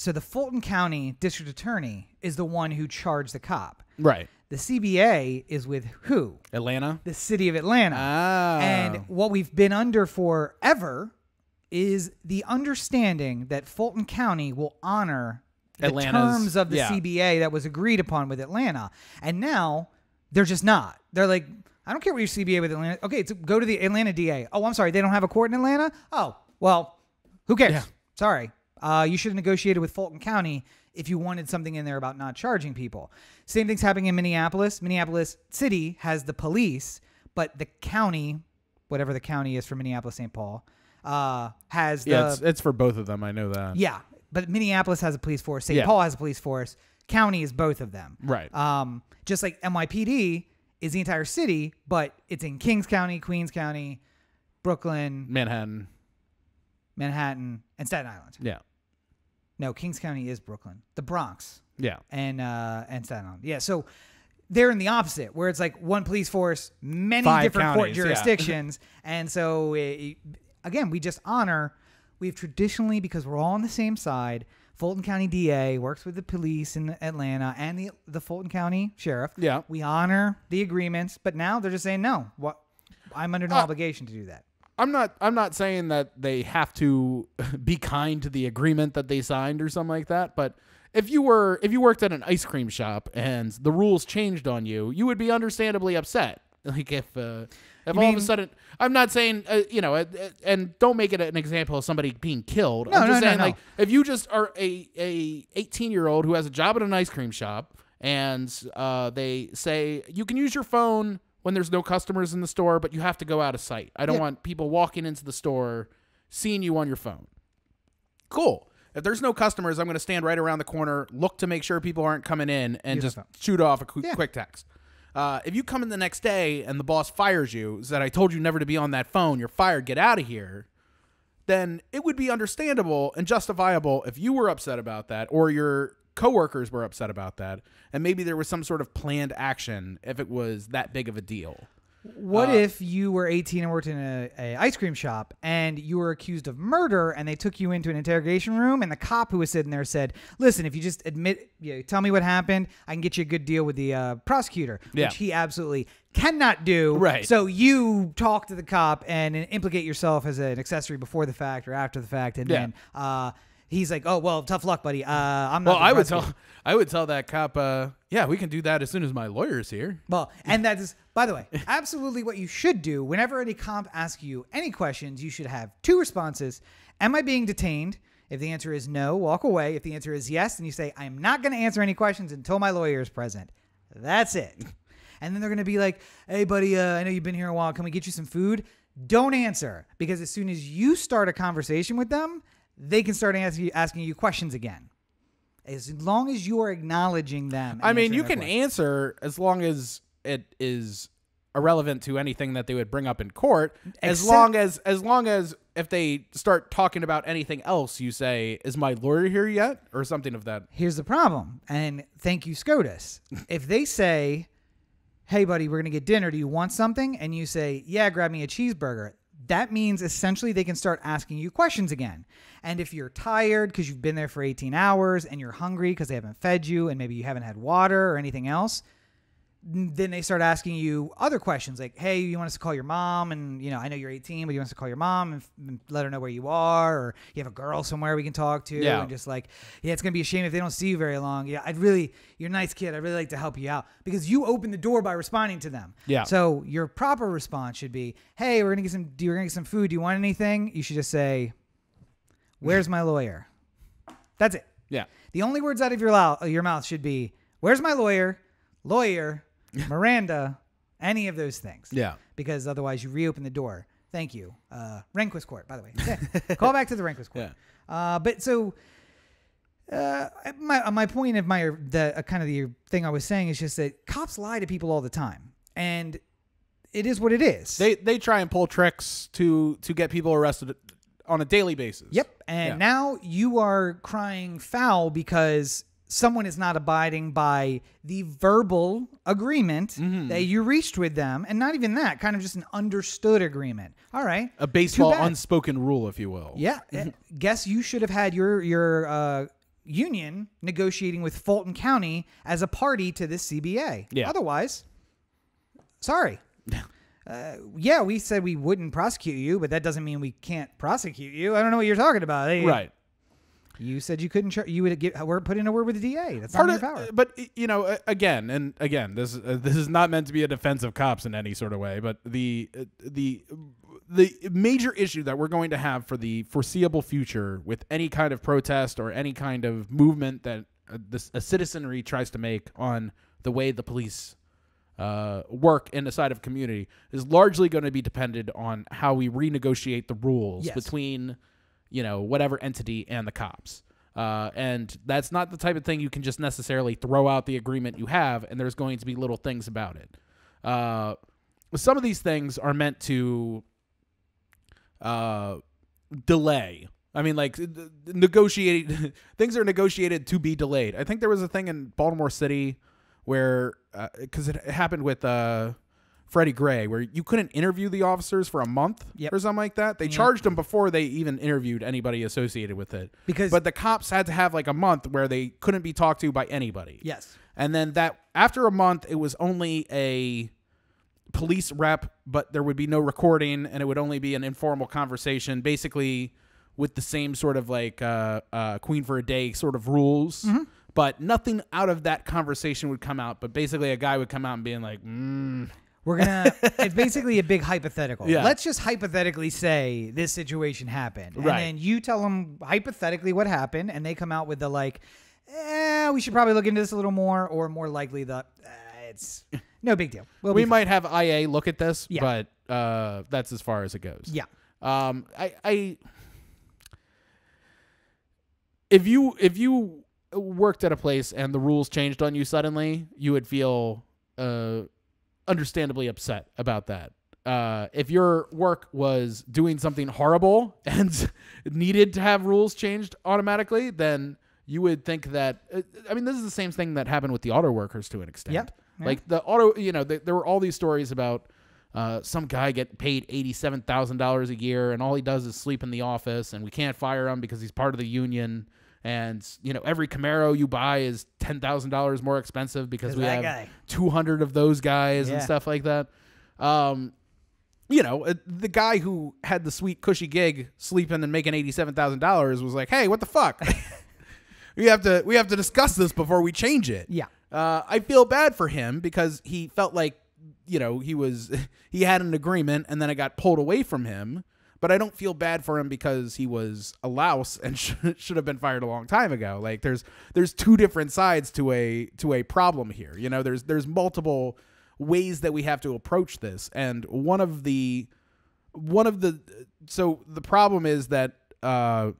So the Fulton County District Attorney is the one who charged the cop. Right. The CBA is with who? Atlanta. The city of Atlanta. Ah. And what we've been under forever is the understanding that Fulton County will honor the Atlanta's- terms of the yeah. CBA that was agreed upon with Atlanta. And now they're just not. They're like, I don't care what your CBA with Atlanta. Okay, so go to the Atlanta DA. Oh, I'm sorry, they don't have a court in Atlanta? Oh, well, who cares? Yeah. Sorry. Uh, you should have negotiated with Fulton County if you wanted something in there about not charging people. Same thing's happening in Minneapolis. Minneapolis City has the police, but the county, whatever the county is for Minneapolis St. Paul, uh, has the yeah, it's, it's for both of them. I know that. yeah. But Minneapolis has a police force. St. Yeah. Paul has a police force. County is both of them. Right. Um, just like NYPD is the entire city, but it's in Kings County, Queens County, Brooklyn, Manhattan. Manhattan, and Staten Island. Yeah. No, Kings County is Brooklyn. The Bronx Yeah. and uh and Staten Island. Yeah, so they're in the opposite, where it's like one police force, many Five different court counties, yeah. jurisdictions, and so it, again, we just honor. We've traditionally, because we're all on the same side. Fulton County DA works with the police in Atlanta and the the Fulton County Sheriff. Yeah. we honor the agreements, but now they're just saying no. What? I'm under no Uh, obligation to do that. I'm not I'm not saying that they have to be kind to the agreement that they signed or something like that, but if you were if you worked at an ice cream shop and the rules changed on you, you would be understandably upset. Like if uh, if all of a sudden I'm not saying uh, you know uh, and don't make it an example of somebody being killed. No, I'm just no, no, saying no. like if you just are a a 18 year old who has a job at an ice cream shop and uh, they say you can use your phone when there's no customers in the store, but you have to go out of sight. I don't Yeah. want people walking into the store seeing you on your phone. Cool. If there's no customers, I'm going to stand right around the corner, look to make sure people aren't coming in, and Use just the shoot off a quick, Yeah. quick text. Uh, if you come in the next day and the boss fires you, said I told you never to be on that phone, you're fired, get out of here, then it would be understandable and justifiable if you were upset about that or your coworkers were upset about that, and maybe there was some sort of planned action if it was that big of a deal. What Uh, if you were 18 and worked in a, a ice cream shop and you were accused of murder and they took you into an interrogation room and the cop who was sitting there said, "Listen, if you just admit, you know, tell me what happened, I can get you a good deal with the uh, prosecutor," Yeah. which he absolutely cannot do. Right. So you talk to the cop and implicate yourself as an accessory before the fact or after the fact, and Yeah. then uh, he's like, "Oh well, tough luck, buddy. Uh, I'm not." Well, I would tell I would tell that cop, uh, yeah, we can do that as soon as my lawyer's here. Well, and that is, by the way, absolutely what you should do. Whenever any comp asks you any questions, you should have two responses. Am I being detained? If the answer is no, walk away. If the answer is yes, then you say, I am not going to answer any questions until my lawyer is present. That's it. And then they're going to be like, hey, buddy, uh, I know you've been here a while. Can we get you some food? Don't answer because as soon as you start a conversation with them, they can start asking you, asking you questions again. As long as you are acknowledging them. I mean, you can questions. answer as long as it is irrelevant to anything that they would bring up in court. As long as as long as if they start talking about anything else, you say, "Is my lawyer here yet?" or something of that. Here's the problem, and thank you, SCOTUS. if they say, "Hey, buddy, we're gonna get dinner. Do you want something?" and you say, "Yeah, grab me a cheeseburger," that means essentially they can start asking you questions again. And if you're tired because you've been there for 18 hours and you're hungry because they haven't fed you and maybe you haven't had water or anything else, then they start asking you other questions like, "Hey, you want us to call your mom?" And you know, I know you're 18, but you want us to call your mom and, f- and let her know where you are, or you have a girl somewhere we can talk to, Yeah. and just like, yeah, it's gonna be a shame if they don't see you very long. Yeah, I'd really, you're a nice kid. I'd really like to help you out because you opened the door by responding to them. Yeah. So your proper response should be, "Hey, we're gonna get some. We're gonna get some food. Do you want anything?" You should just say, "Where's my lawyer?" That's it. Yeah. The only words out of your, lou- your mouth should be, Where's my lawyer? Lawyer, Miranda, any of those things. Yeah. Because otherwise you reopen the door. Thank you. Uh, Rehnquist Court, by the way. Yeah. Call back to the Rehnquist Court. Uh, but so. Uh, my my point of my the uh, kind of the thing I was saying is just that cops lie to people all the time, and it is what it is. They they try and pull tricks to to get people arrested on a daily basis. Yep. And Yeah. now you are crying foul because someone is not abiding by the verbal agreement Mm-hmm. that you reached with them. And not even that, kind of just an understood agreement. All right. A baseball unspoken rule, if you will. Yeah. eh, Guess you should have had your, your, uh, union negotiating with Fulton County as a party to this CBA. Yeah. Otherwise, sorry. Uh, yeah, we said we wouldn't prosecute you, but that doesn't mean we can't prosecute you. I don't know what you're talking about. Hey, Right. You said you couldn't. Char- you would get. We're put in a word with the DA. That's Part not of, your power. but you know, uh, again and again, this uh, this is not meant to be a defense of cops in any sort of way. But the uh, the the major issue that we're going to have for the foreseeable future with any kind of protest or any kind of movement that uh, this, a citizenry tries to make on the way the police uh, work in the side of community is largely going to be dependent on how we renegotiate the rules Yes. between you know whatever entity and the cops. Uh, and that's not the type of thing you can just necessarily throw out the agreement you have and there's going to be little things about it. Uh, some of these things are meant to uh, delay. I mean, like negotiating things are negotiated to be delayed. I think there was a thing in Baltimore City where, because it happened with uh, Freddie Gray, where you couldn't interview the officers for a month Yep. or something like that. They charged them before they even interviewed anybody associated with it. Because- but the cops had to have like a month where they couldn't be talked to by anybody. Yes. And then that after a month, it was only a police rep, but there would be no recording, and it would only be an informal conversation, basically with the same sort of like uh, uh, Queen for a Day sort of rules. Mm-hmm. But nothing out of that conversation would come out. But basically, a guy would come out and being like, mm, We're gonna. it's basically a big hypothetical. Yeah. Let's just hypothetically say this situation happened, and Right. then you tell them hypothetically what happened, and they come out with the like, eh, we should probably look into this a little more, or more likely the, eh, it's no big deal. We'll we might have IA look at this, Yeah. but uh, that's as far as it goes. Yeah. Um, I, I, if you if you worked at a place and the rules changed on you suddenly, you would feel uh, understandably upset about that. Uh, if your work was doing something horrible and needed to have rules changed automatically, then you would think that. uh, I mean, this is the same thing that happened with the auto workers to an extent. Yep. Yeah. Like the auto, you know, th there were all these stories about uh, some guy get paid eighty-seven thousand dollars a year, and all he does is sleep in the office, and we can't fire him because he's part of the union. And you know, every Camaro you buy is ten thousand dollars more expensive because we have guy. two hundred of those guys and stuff like that. Um, you know, uh, the guy who had the sweet cushy gig sleeping and making eighty-seven thousand dollars was like, "Hey, what the fuck? we have to we have to discuss this before we change it." Yeah. Uh, I feel bad for him because he felt like, you know, he was he had an agreement and then it got pulled away from him. But I don't feel bad for him because he was a louse and should, should have been fired a long time ago. Like there's there's two different sides to a to a problem here. You know, there's there's multiple ways that we have to approach this, and one of the one of the so the problem is that uh,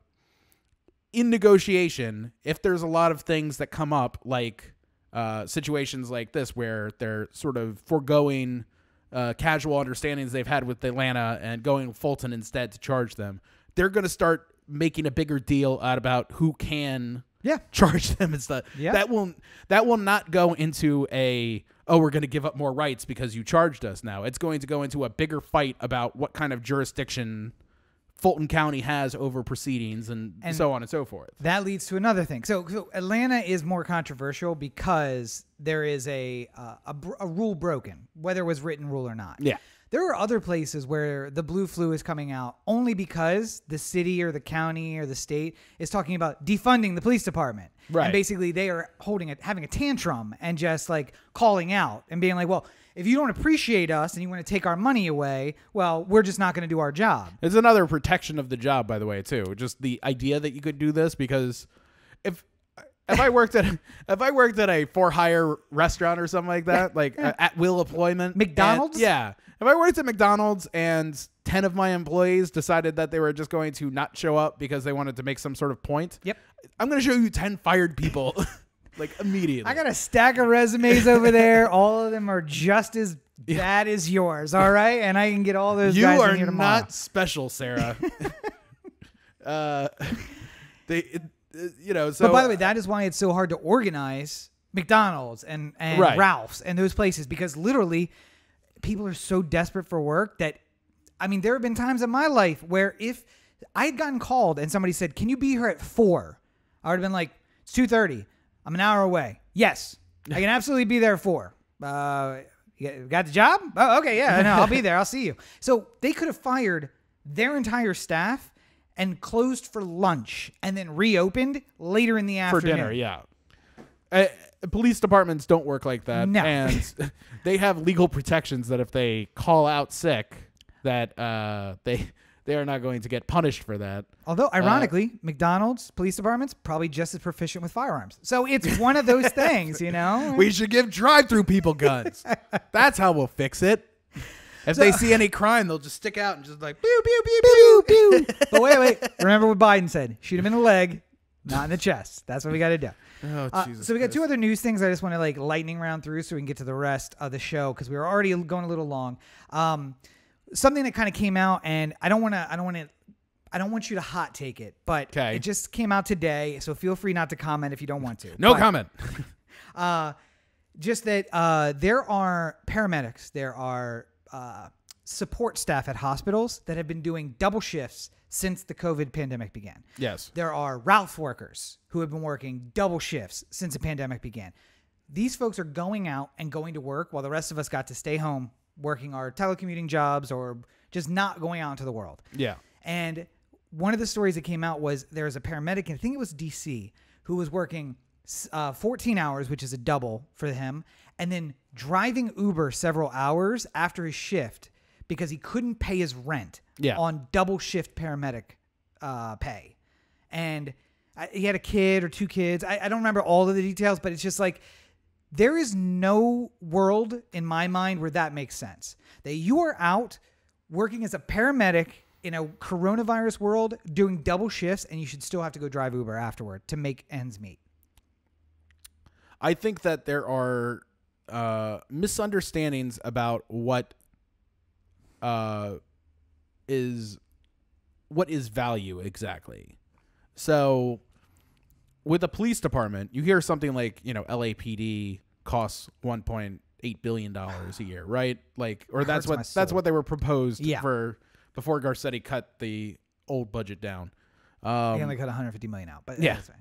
in negotiation, if there's a lot of things that come up, like uh, situations like this where they're sort of foregoing uh, casual understandings they've had with Atlanta and going Fulton instead to charge them, they're going to start making a bigger deal out about who can Yeah. charge them and stuff. Yeah. That will that will not go into a oh we're going to give up more rights because you charged us now. It's going to go into a bigger fight about what kind of jurisdiction Fulton County has over proceedings and, And- so on and so forth. That leads to another thing. So, so Atlanta is more controversial because there is a, uh, a br- a rule broken, whether it was written rule or not. Yeah. There are other places where the blue flu is coming out only because the city or the county or the state is talking about defunding the police department. Right. And basically they are holding it, having a tantrum and just like calling out and being like, well, if you don't appreciate us and you want to take our money away, well, we're just not going to do our job. It's another protection of the job, by the way, too. Just the idea that you could do this because if if I worked at if I worked at a for hire restaurant or something like that, like at will employment, McDonald's? and- yeah. If I worked at McDonald's and ten of my employees decided that they were just going to not show up because they wanted to make some sort of point, Yep. I'm going to show you ten fired people, like immediately. I got a stack of resumes over there. All of them are just as bad as yours. All right, and I can get all those you guys are in here tomorrow. not special, Sarah. uh, they, it- uh, you know. So but by the way, that is why it's so hard to organize McDonald's and and Right. Ralph's and those places because literally people are so desperate for work that I mean there have been times in my life where if I had gotten called and somebody said, "Can you be here at 4?" I would have been like, "It's 2:30. I'm an hour away." Yes. I can absolutely be there for. Uh you got the job? Oh, okay, yeah, no, I'll be there. I'll see you. So they could have fired their entire staff and closed for lunch and then reopened later in the afternoon. for dinner. Yeah. Uh, police departments don't work like that, No. and they have legal protections that if they call out sick, that uh, they they are not going to get punished for that. Although, ironically, McDonald's police departments probably just as proficient with firearms. So it's one of those things, you know. We should give drive-through people guns. That's how we'll fix it. If they see any crime, they'll just stick out and just like pew pew pew pew. Pew, pew. but wait, wait. Remember what Biden said: shoot him in the leg, not in the chest. That's what we got to do. Oh Uh, Jesus! so we got two other news things. I just want to like lightning round through so we can get to the rest of the show because we were already going a little long. Um, something that kind of came out, and I don't want to. I don't want to. I don't want you to hot take it, but it just came out today. So feel free not to comment if you don't want to. No But, comment. Uh, just that uh, there are paramedics, there are uh, support staff at hospitals that have been doing double shifts since the COVID pandemic began. yes. There are Ralph workers who have been working double shifts since the pandemic began. These folks are going out and going to work while the rest of us got to stay home working our telecommuting jobs or just not going out into the world. Yeah. And one of the stories that came out was there was a paramedic, and I think it was DC, who was working uh, 14 hours, which is a double for him, and then driving Uber several hours after his shift because he couldn't pay his rent Yeah. on double shift paramedic uh, pay. And I, he had a kid or two kids. I, I don't remember all of the details, but it's just like there is no world in my mind where that makes sense. That you are out working as a paramedic in a coronavirus world doing double shifts and you should still have to go drive Uber afterward to make ends meet. I think that there are uh, misunderstandings about what uh, is what is value exactly. So, with the police department, you hear something like you know LAPD costs one point eight billion dollars a year, right? Like, or that's what that's what they were proposed Yeah. for before Garcetti cut the old budget down. They Um, only cut 150 million out, but yeah. fine.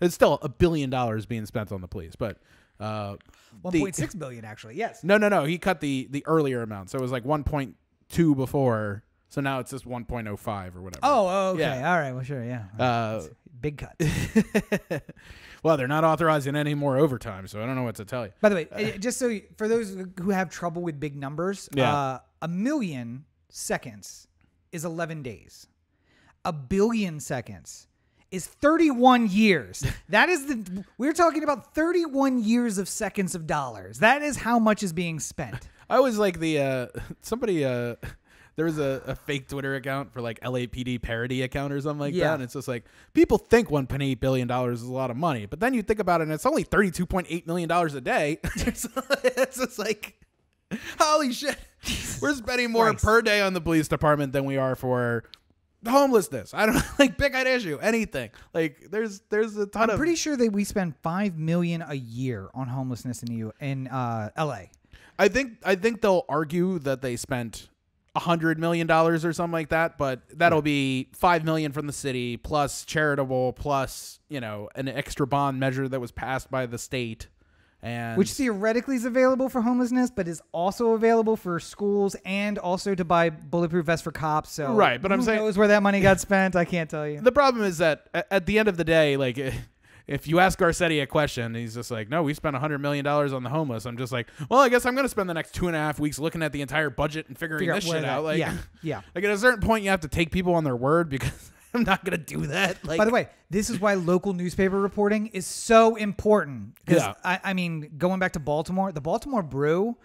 it's still a billion dollars being spent on the police, but uh, 1.6 billion actually. Yes. no, no, no. He cut the the earlier amount, so it was like 1.2 before. So now it's just 1.05 or whatever. Oh, oh, okay. Yeah. All right. Well, sure. Yeah. Uh, Big cut. well, they're not authorizing any more overtime, so I don't know what to tell you. By the way, uh, just so you, for those who have trouble with big numbers, Yeah. uh, a million seconds is 11 days. A billion seconds is 31 years. that is the we're talking about 31 years of seconds of dollars. That is how much is being spent. I was like the uh, somebody. Uh, there was a, a fake Twitter account for like LAPD parody account or something like Yeah. that, and it's just like people think 1.8 billion dollars is a lot of money, but then you think about it, and it's only 32.8 million dollars a day. it's it's just like, holy shit, we're spending more Christ. per day on the police department than we are for homelessness. I don't like pick an issue, anything. Like there's there's a ton I'm of pretty sure that we spend 5 million a year on homelessness in the U in uh, LA. I think I think they'll argue that they spent hundred million dollars or something like that, but that'll be five million from the city plus charitable plus you know an extra bond measure that was passed by the state, and which theoretically is available for homelessness, but is also available for schools and also to buy bulletproof vests for cops. So Right, but I'm who saying- knows where that money got spent? I can't tell you. the problem is that at the end of the day, like. If you ask Garcetti a question, he's just like, "No, we spent hundred million dollars on the homeless." I'm just like, "Well, I guess I'm going to spend the next two and a half weeks looking at the entire budget and figuring Figure this shit out." Like, yeah, yeah. like at a certain point, you have to take people on their word because I'm not going to do that. Like, By the way, this is why local newspaper reporting is so important. Yeah. I, I mean, going back to Baltimore, the Baltimore Brew,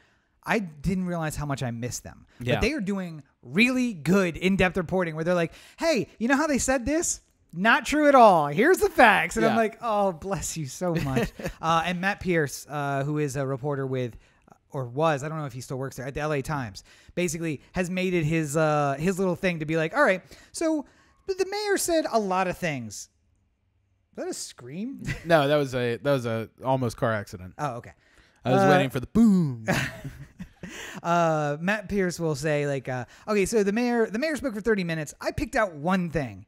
I didn't realize how much I missed them. Yeah. But they are doing really good in-depth reporting where they're like, "Hey, you know how they said this?" Not true at all. Here's the facts, and I'm like, "Oh, bless you so much." uh, and Matt Pearce, uh, who is a reporter with, or was, I don't know if he still works there at the LA Times, basically has made it his uh, his little thing to be like, "All right, so the mayor said a lot of things." Is that a scream? No, that was a that was a almost car accident. oh, okay. I was Uh, waiting for the boom. Uh, Matt Pearce will say like, uh, "Okay, so the mayor the mayor spoke for 30 minutes. I picked out one thing.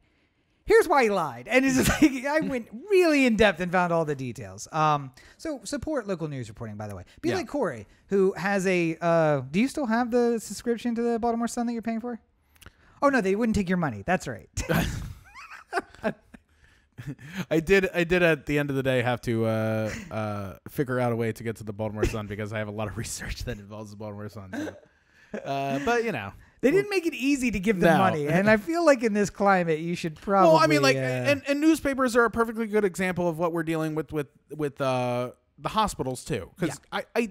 Here's why he lied." And it's like I went really in depth and found all the details. Um, so support local news reporting, by the way. Be Yeah. like Corey, who has a. Uh, do you still have the subscription to the Baltimore Sun that you're paying for? Oh no, they wouldn't take your money. That's right. I did I did at the end of the day have to uh, uh, figure out a way to get to the Baltimore Sun because I have a lot of research that involves the Baltimore Sun. so. Uh, but you know, They didn't make it easy to give them No. money, and I feel like in this climate, you should probably. well, I mean, like, uh, and, and newspapers are a perfectly good example of what we're dealing with with with uh, the hospitals too. Because I, I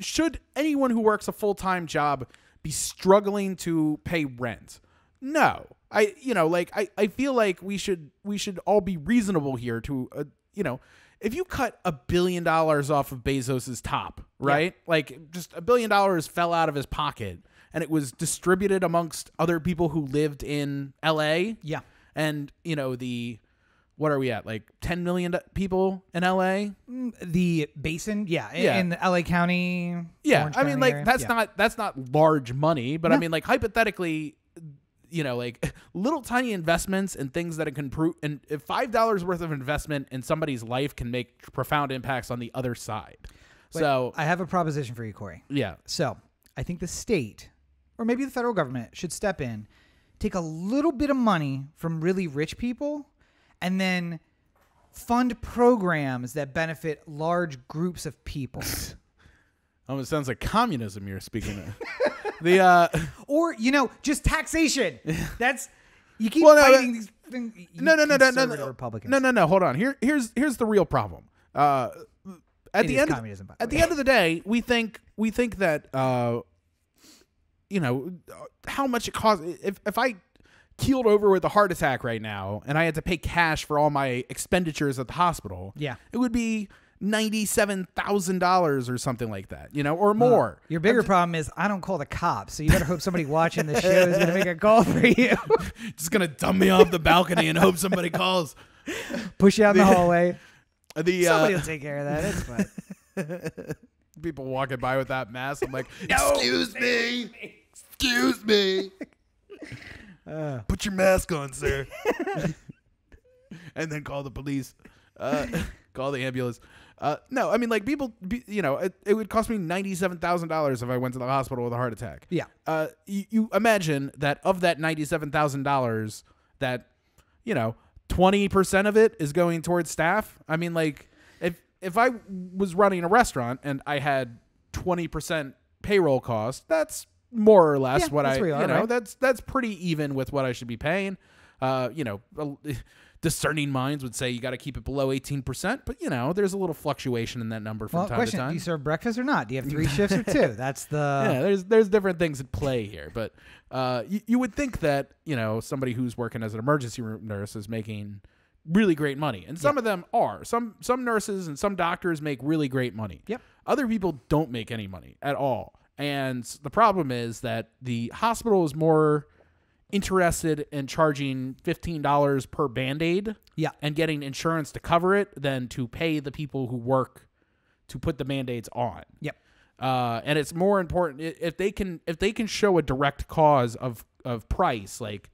should anyone who works a full time job be struggling to pay rent? No, I you know like I, I feel like we should we should all be reasonable here to uh, you know. If you cut a billion dollars off of Bezos's top, right? Like just a billion dollars fell out of his pocket and it was distributed amongst other people who lived in LA yeah, and you know the what are we at like 10 million people in la Mm, the basin, yeah, in- Yeah. in LA County. yeah Orange i mean County like area. that's Yeah. not that's not large money but i mean like hypothetically you know like little tiny investments and things that it can prove and if five dollars worth of investment in somebody's life can make profound impacts on the other side Wait, so I have a proposition for you, Corey. yeah So I think the state or maybe the federal government should step in, take a little bit of money from really rich people, and then fund programs that benefit large groups of people. Oh, it sounds like communism you're speaking of. the uh, or you know, just taxation. That's you keep Well, no, fighting these things. no, no, no, no, no, no, Republicans. no, no, no. Hold on. Here, here's here's the real problem. Uh, at It the end, communism, the at the end of the day, we think we think that uh, you know how much it costs. If if I keeled over with a heart attack right now and I had to pay cash for all my expenditures at the hospital, Yeah. it would be ninety-seven thousand dollars or something like that, you know, or more. Your bigger problem is I don't call the cops, so you better hope somebody watching the show is going to make a call for you. Just gonna dump me off the balcony and hope somebody calls. Push you out in the hallway. The uh, Somebody will take care of that. It's fine. People walking by with that mask. I'm like, excuse me, excuse me. Put your mask on, sir. and then call the police. Uh, call the ambulance. Uh, no, I mean, like people, you know, it, it would cost me ninety-seven thousand dollars if I went to the hospital with a heart attack. Yeah. Uh, you, you imagine that of that ninety-seven thousand dollars, that you know, twenty percent of it is going towards staff. I mean, like if I was running a restaurant and I had twenty percent payroll cost, that's more or less Yeah, what I, you are, know, right? that's that's pretty even with what I should be paying. Uh, you know, discerning minds would say you got to keep it below eighteen percent, but you know, there's a little fluctuation in that number from Well, time question: to time. Do you serve breakfast or not? Do you have three shifts or two? That's the yeah, there's there's different things at play here, but uh, you, you would think that you know somebody who's working as an emergency room nurse is making really great money, and some of them are. Some some nurses and some doctors make really great money. Yep. Other people don't make any money at all, and the problem is that the hospital is more interested in charging fifteen dollars per band aid yeah. and getting insurance to cover it than to pay the people who work to put the band-aids on Yep. uh, and it's more important if they can if they can show a direct cause of of price like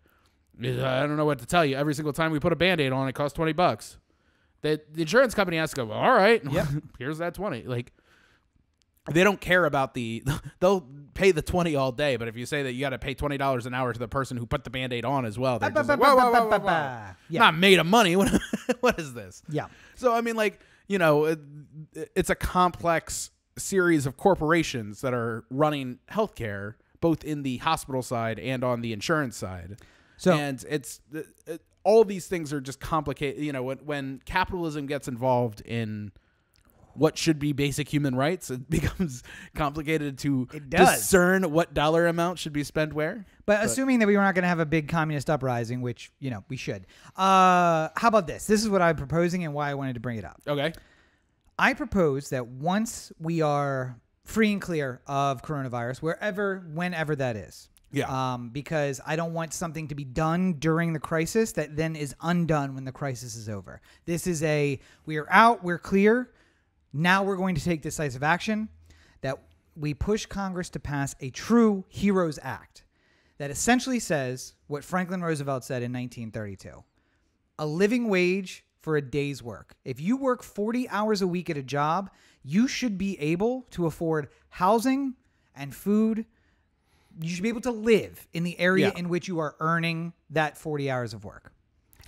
Uh, I don't know what to tell you every single time we put a band-aid on it costs 20 bucks that the insurance company has to go well, all right Yep. here's that 20 like they don't care about the they'll pay the 20 all day but if you say that you got to pay $20 an hour to the person who put the band-aid on as well they're just like, whoa, whoa, whoa, whoa, whoa. Yeah. not made of money what, what is this Yeah. so I mean, like you know, it, it's a complex series of corporations that are running healthcare, both in the hospital side and on the insurance side. So- and it's it, all these things are just complicated. You know, when when capitalism gets involved in what should be basic human rights, it becomes complicated to discern what dollar amount should be spent where. But, assuming that we were not going to have a big communist uprising, which you know we should. Uh, how about this? This is what I'm proposing and why I wanted to bring it up. Okay. I propose that once we are free and clear of coronavirus, wherever, whenever that is. Yeah. Um, because I don't want something to be done during the crisis that then is undone when the crisis is over. This is a we are out, we're clear. Now we're going to take decisive action. That we push Congress to pass a true Heroes Act that essentially says what Franklin Roosevelt said in 1932 a living wage for a day's work. If you work 40 hours a week at a job, you should be able to afford housing and food. You should be able to live in the area Yeah. in which you are earning that 40 hours of work.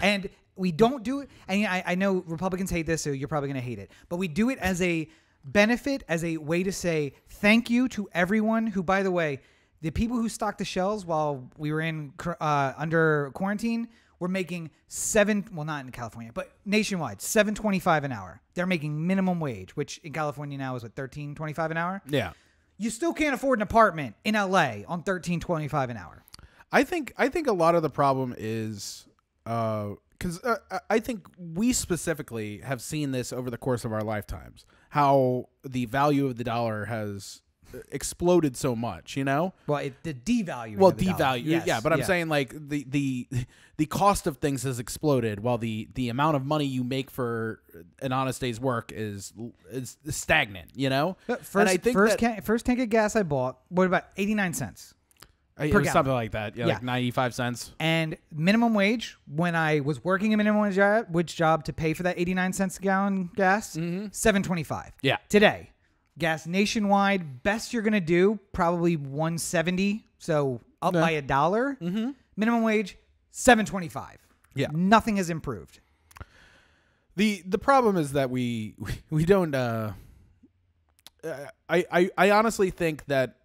And we don't do it. And I, I know Republicans hate this, so you're probably going to hate it. But we do it as a benefit, as a way to say thank you to everyone who, by the way, the people who stocked the shelves while we were in uh, under quarantine were making seven. Well, not in California, but nationwide, seven twenty-five an hour. They're making minimum wage, which in California now is what thirteen twenty-five an hour. Yeah. You still can't afford an apartment in LA on thirteen twenty-five an hour. I think I think a lot of the problem is because uh, I- I think we specifically have seen this over the course of our lifetimes how the value of the dollar has exploded so much. You know, Well, it, the devalue. well, devalue. Yes, yeah, but I'm saying like the the the cost of things has exploded, while the the amount of money you make for an honest day's work is is stagnant. You know, But First, and I think first, that, can, first tank of gas I bought, what about 89 cents? Uh, it per was gallon. something like that. Yeah, Yeah. like ninety five cents. And minimum wage, when I was working a minimum wage job, wage job to pay for that 89 cents a gallon gas, mm-hmm. 725. Yeah. Today, Gas nationwide, best you're gonna do probably 170, so up Yeah. by a dollar. Mm-hmm. Minimum wage 725. Yeah. nothing has improved. the the problem is that we we don't uh I, I I honestly think that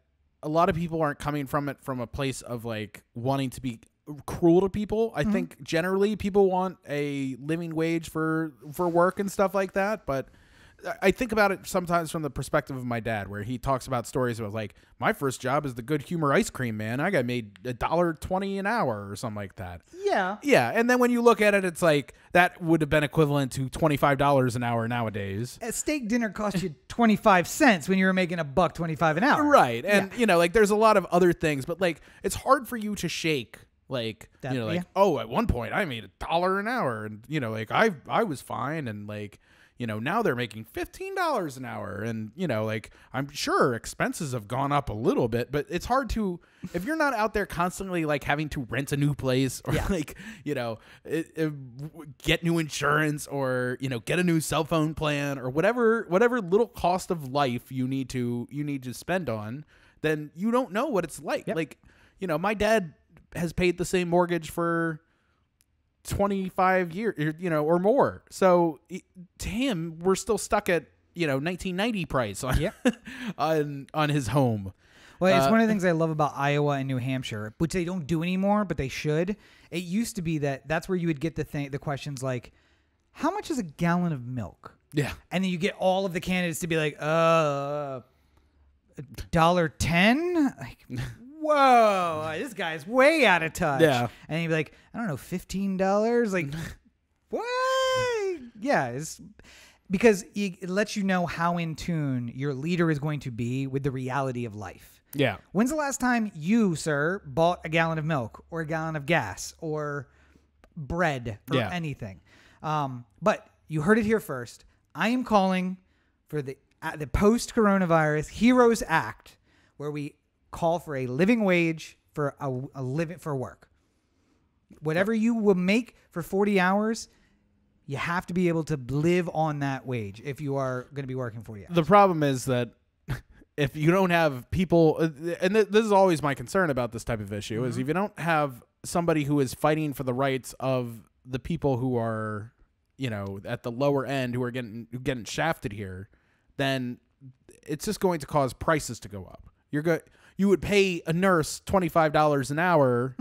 a lot of people aren't coming from it from a place of like wanting to be cruel to people. I think generally people want a living wage for for work and stuff like that, but I- think about it sometimes from the perspective of my dad, where he talks about stories about like my first job is the Good Humor ice cream man. I got made a dollar twenty an hour or something like that. Yeah, Yeah, and then when you look at it, it's like that would have been equivalent to twenty five dollars an hour nowadays. a steak dinner cost you 25 cents when you were making a buck 25 an hour. Right, and you know, like there's a lot of other things, but like it's hard for you to shake. Like That- you know, like yeah. oh, at one point I made a dollar an hour, and you know, like I I was fine, and like you know now they're making fifteen dollars an hour, and you know, like I'm sure expenses have gone up a little bit, but it's hard to if you're not out there constantly like having to rent a new place or Yeah. like you know it, it, get new insurance or you know get a new cell phone plan or whatever whatever little cost of life you need to you need to spend on then you don't know what it's like. Like you know my dad has paid the same mortgage for 25 years you know or more so to him we're still stuck at you know 1990 price on Yep. on on his home Well, it's Uh, one of the things I love about Iowa and New Hampshire, which they don't do anymore, but they should. It used to be that that's where you would get the thing, the questions like, "How much is a gallon of milk?" yeah And then you get all of the candidates to be like, "Uh, dollar ten? Like, whoa, this guy's way out of touch." Yeah. And he'd be like, "I don't know, fifteen dollars? Like, what? Yeah, it's." Because it lets you know how in tune your leader is going to be with the reality of life. yeah When's the last time you, sir, bought a gallon of milk or a gallon of gas or bread or Yeah. anything? Um, but you heard it here first. I am calling for the uh, the post coronavirus Heroes Act, where we call for a living wage for a, a living for work. Whatever you will make for forty hours, you have to be able to live on that wage if you are going to be working forty hours. the problem is that if you don't have people uh, and th- this is always my concern about this type of issue is if you don't have somebody who is fighting for the rights of the people who are you know at the lower end who are getting getting shafted here then it's just going to cause prices to go up you're good you would pay a nurse $25 an hour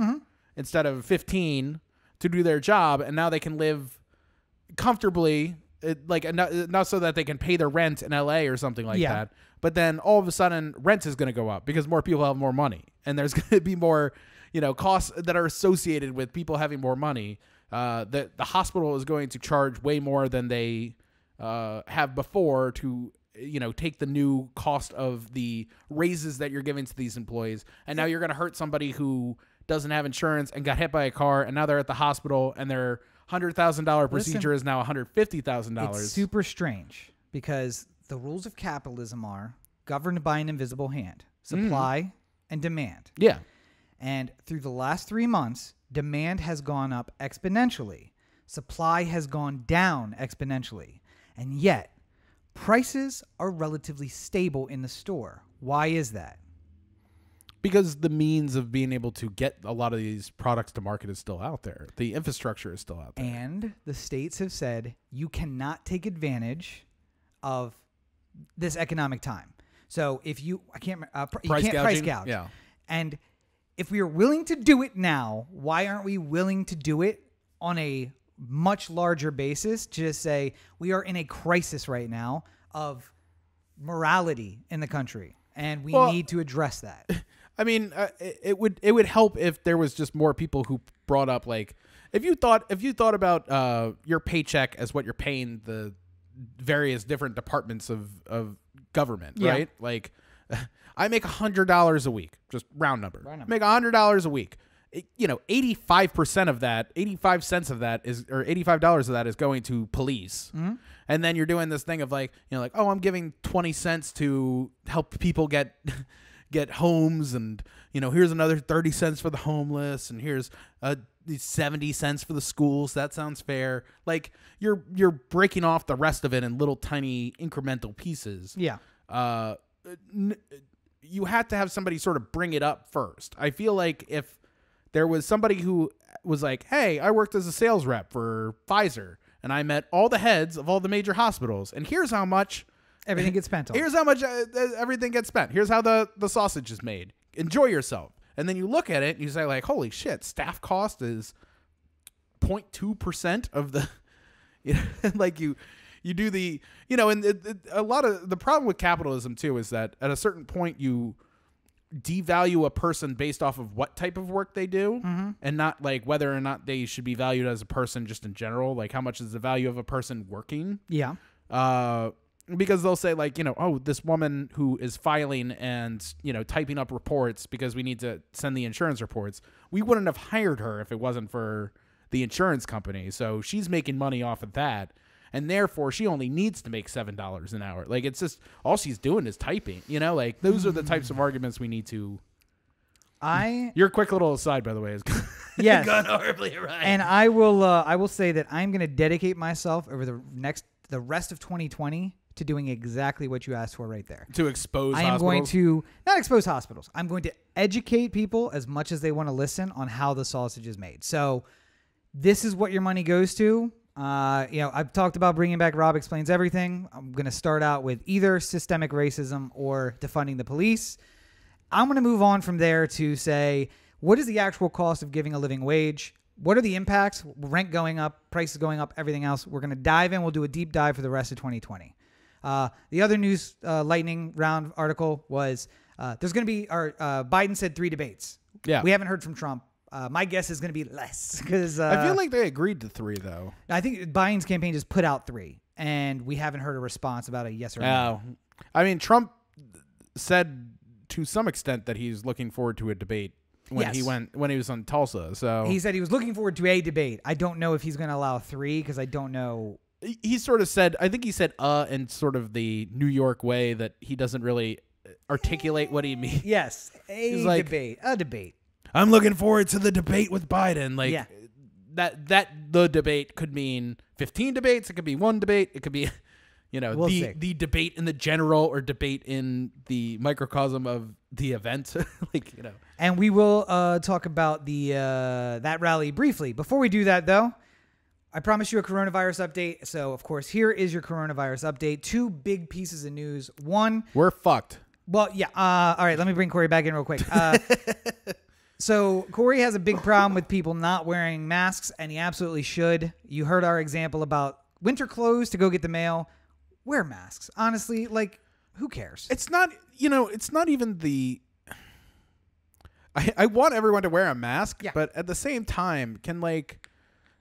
instead of 15 to do their job and now they can live comfortably it, like not, not so that they can pay their rent in LA or something like Yeah. that but then all of a sudden rent is going to go up because more people have more money and there's going to be more you know costs that are associated with people having more money uh, the, the hospital is going to charge way more than they uh, have before to you know take the new cost of the raises that you're giving to these employees and now you're going to hurt somebody who doesn't have insurance and got hit by a car and now they're at the hospital and their hundred thousand dollar procedure is now hundred fifty thousand dollars. super strange because the rules of capitalism are governed by an invisible hand mm. supply and demand. Yeah, And through the last three months, demand has gone up exponentially, supply has gone down exponentially. And yet, prices are relatively stable in the store. Why is that? because the means of being able to get a lot of these products to market is still out there. The infrastructure is still out there. And the states have said you cannot take advantage of this economic time. So if you, I can't, uh, pr- you Price can't price gouge. Yeah. And if we are willing to do it now, why aren't we willing to do it on a much larger basis to just say we are in a crisis right now of morality in the country and we Well- need to address that. I mean, uh, it, it would it would help if there was just more people who brought up like if you thought if you thought about uh, your paycheck as what you're paying the various different departments of of government, Yeah. right? Like, I make a hundred dollars a week, just round number. Round number. Make a hundred dollars a week. You know, eighty five percent of that, eighty five cents of that is, or eighty five dollars of that is going to police. Mm-hmm. And then you're doing this thing of like, you know, like, oh, I'm giving twenty cents to help people get get homes, and you know, here's another thirty cents for the homeless, and here's uh seventy cents for the schools. That sounds fair. Like you're you're breaking off the rest of it in little tiny incremental pieces yeah. uh, n- you had to have somebody sort of bring it up first. I feel like if there was somebody who was like, "Hey, I worked as a sales rep for Pfizer, and I met all the heads of all the major hospitals, and here's how much." Everything gets spent on. Here's how much uh, uh, everything gets spent. Here's how the the sausage is made. Enjoy yourself. And then you look at it and you say like, "Holy shit, staff cost is 0.2 percent of the." You know, like you, you do the you know, and it, it, a lot of the problem with capitalism too is that at a certain point you devalue a person based off of what type of work they do and not like whether or not they should be valued as a person just in general. Like how much is the value of a person working? Yeah. uh, because they'll say like you know oh this woman who is filing and you know typing up reports because we need to send the insurance reports we wouldn't have hired her if it wasn't for the insurance company. So she's making money off of that and therefore she only needs to make seven dollars an hour like it's just all she's doing is typing you know like those are the types of arguments we need to I your quick little aside by the way is yes. gone horribly right and I will uh, I will say that I'm going to dedicate myself over the next the rest of 2020 to doing exactly what you asked for right there. to expose I am going to not expose hospitals. I'm going to educate people as much as they want to listen on how the sausage is made. So this is what your money goes to. Uh, you know, I've talked about bringing back Rob explains everything. I'm going to start out with either systemic racism or defunding the police. I'm going to move on from there to say, what is the actual cost of giving a living wage? What are the impacts? Rent going up, prices going up, everything else. We're going to dive in. We'll do a deep dive for the rest of 2020. Uh, the other news uh, lightning round article was uh, there's going to be, our uh, Biden said three debates. Yeah. We haven't heard from Trump. Uh, my guess is going to be less because uh, I feel like they agreed to three though I think Biden's campaign just put out three, and we haven't heard a response about a yes or no. Oh, I mean, Trump said to some extent that he's looking forward to a debate when he went when he was on Tulsa. So He said he was looking forward to a debate. I don't know if he's going to allow three because I don't know. he, he sort of said, I think he said "uh" in sort of the New York way that he doesn't really articulate what he means. Yes, a He's like- debate, a debate. I'm looking forward to the debate with Biden. Like Yeah. that that the debate could mean 15 debates. It could be one debate. It could be, you know, We'll the see. the debate in the general or debate in the microcosm of the event. like you know. And we will uh, talk about the uh, that rally briefly. Before we do that, though, I promised you a coronavirus update. So, of course, here is your coronavirus update. Two big pieces of news. One, We're fucked. Well, yeah. Uh, all right, let me bring Cory back in real quick. Uh, so Cory has a big problem with people not wearing masks, and he absolutely should. You heard our example about winter clothes to go get the mail. Wear masks. Honestly, like, who cares? It's not, you know, it's not even the. I, I want everyone to wear a mask, Yeah. but at the same time, can like.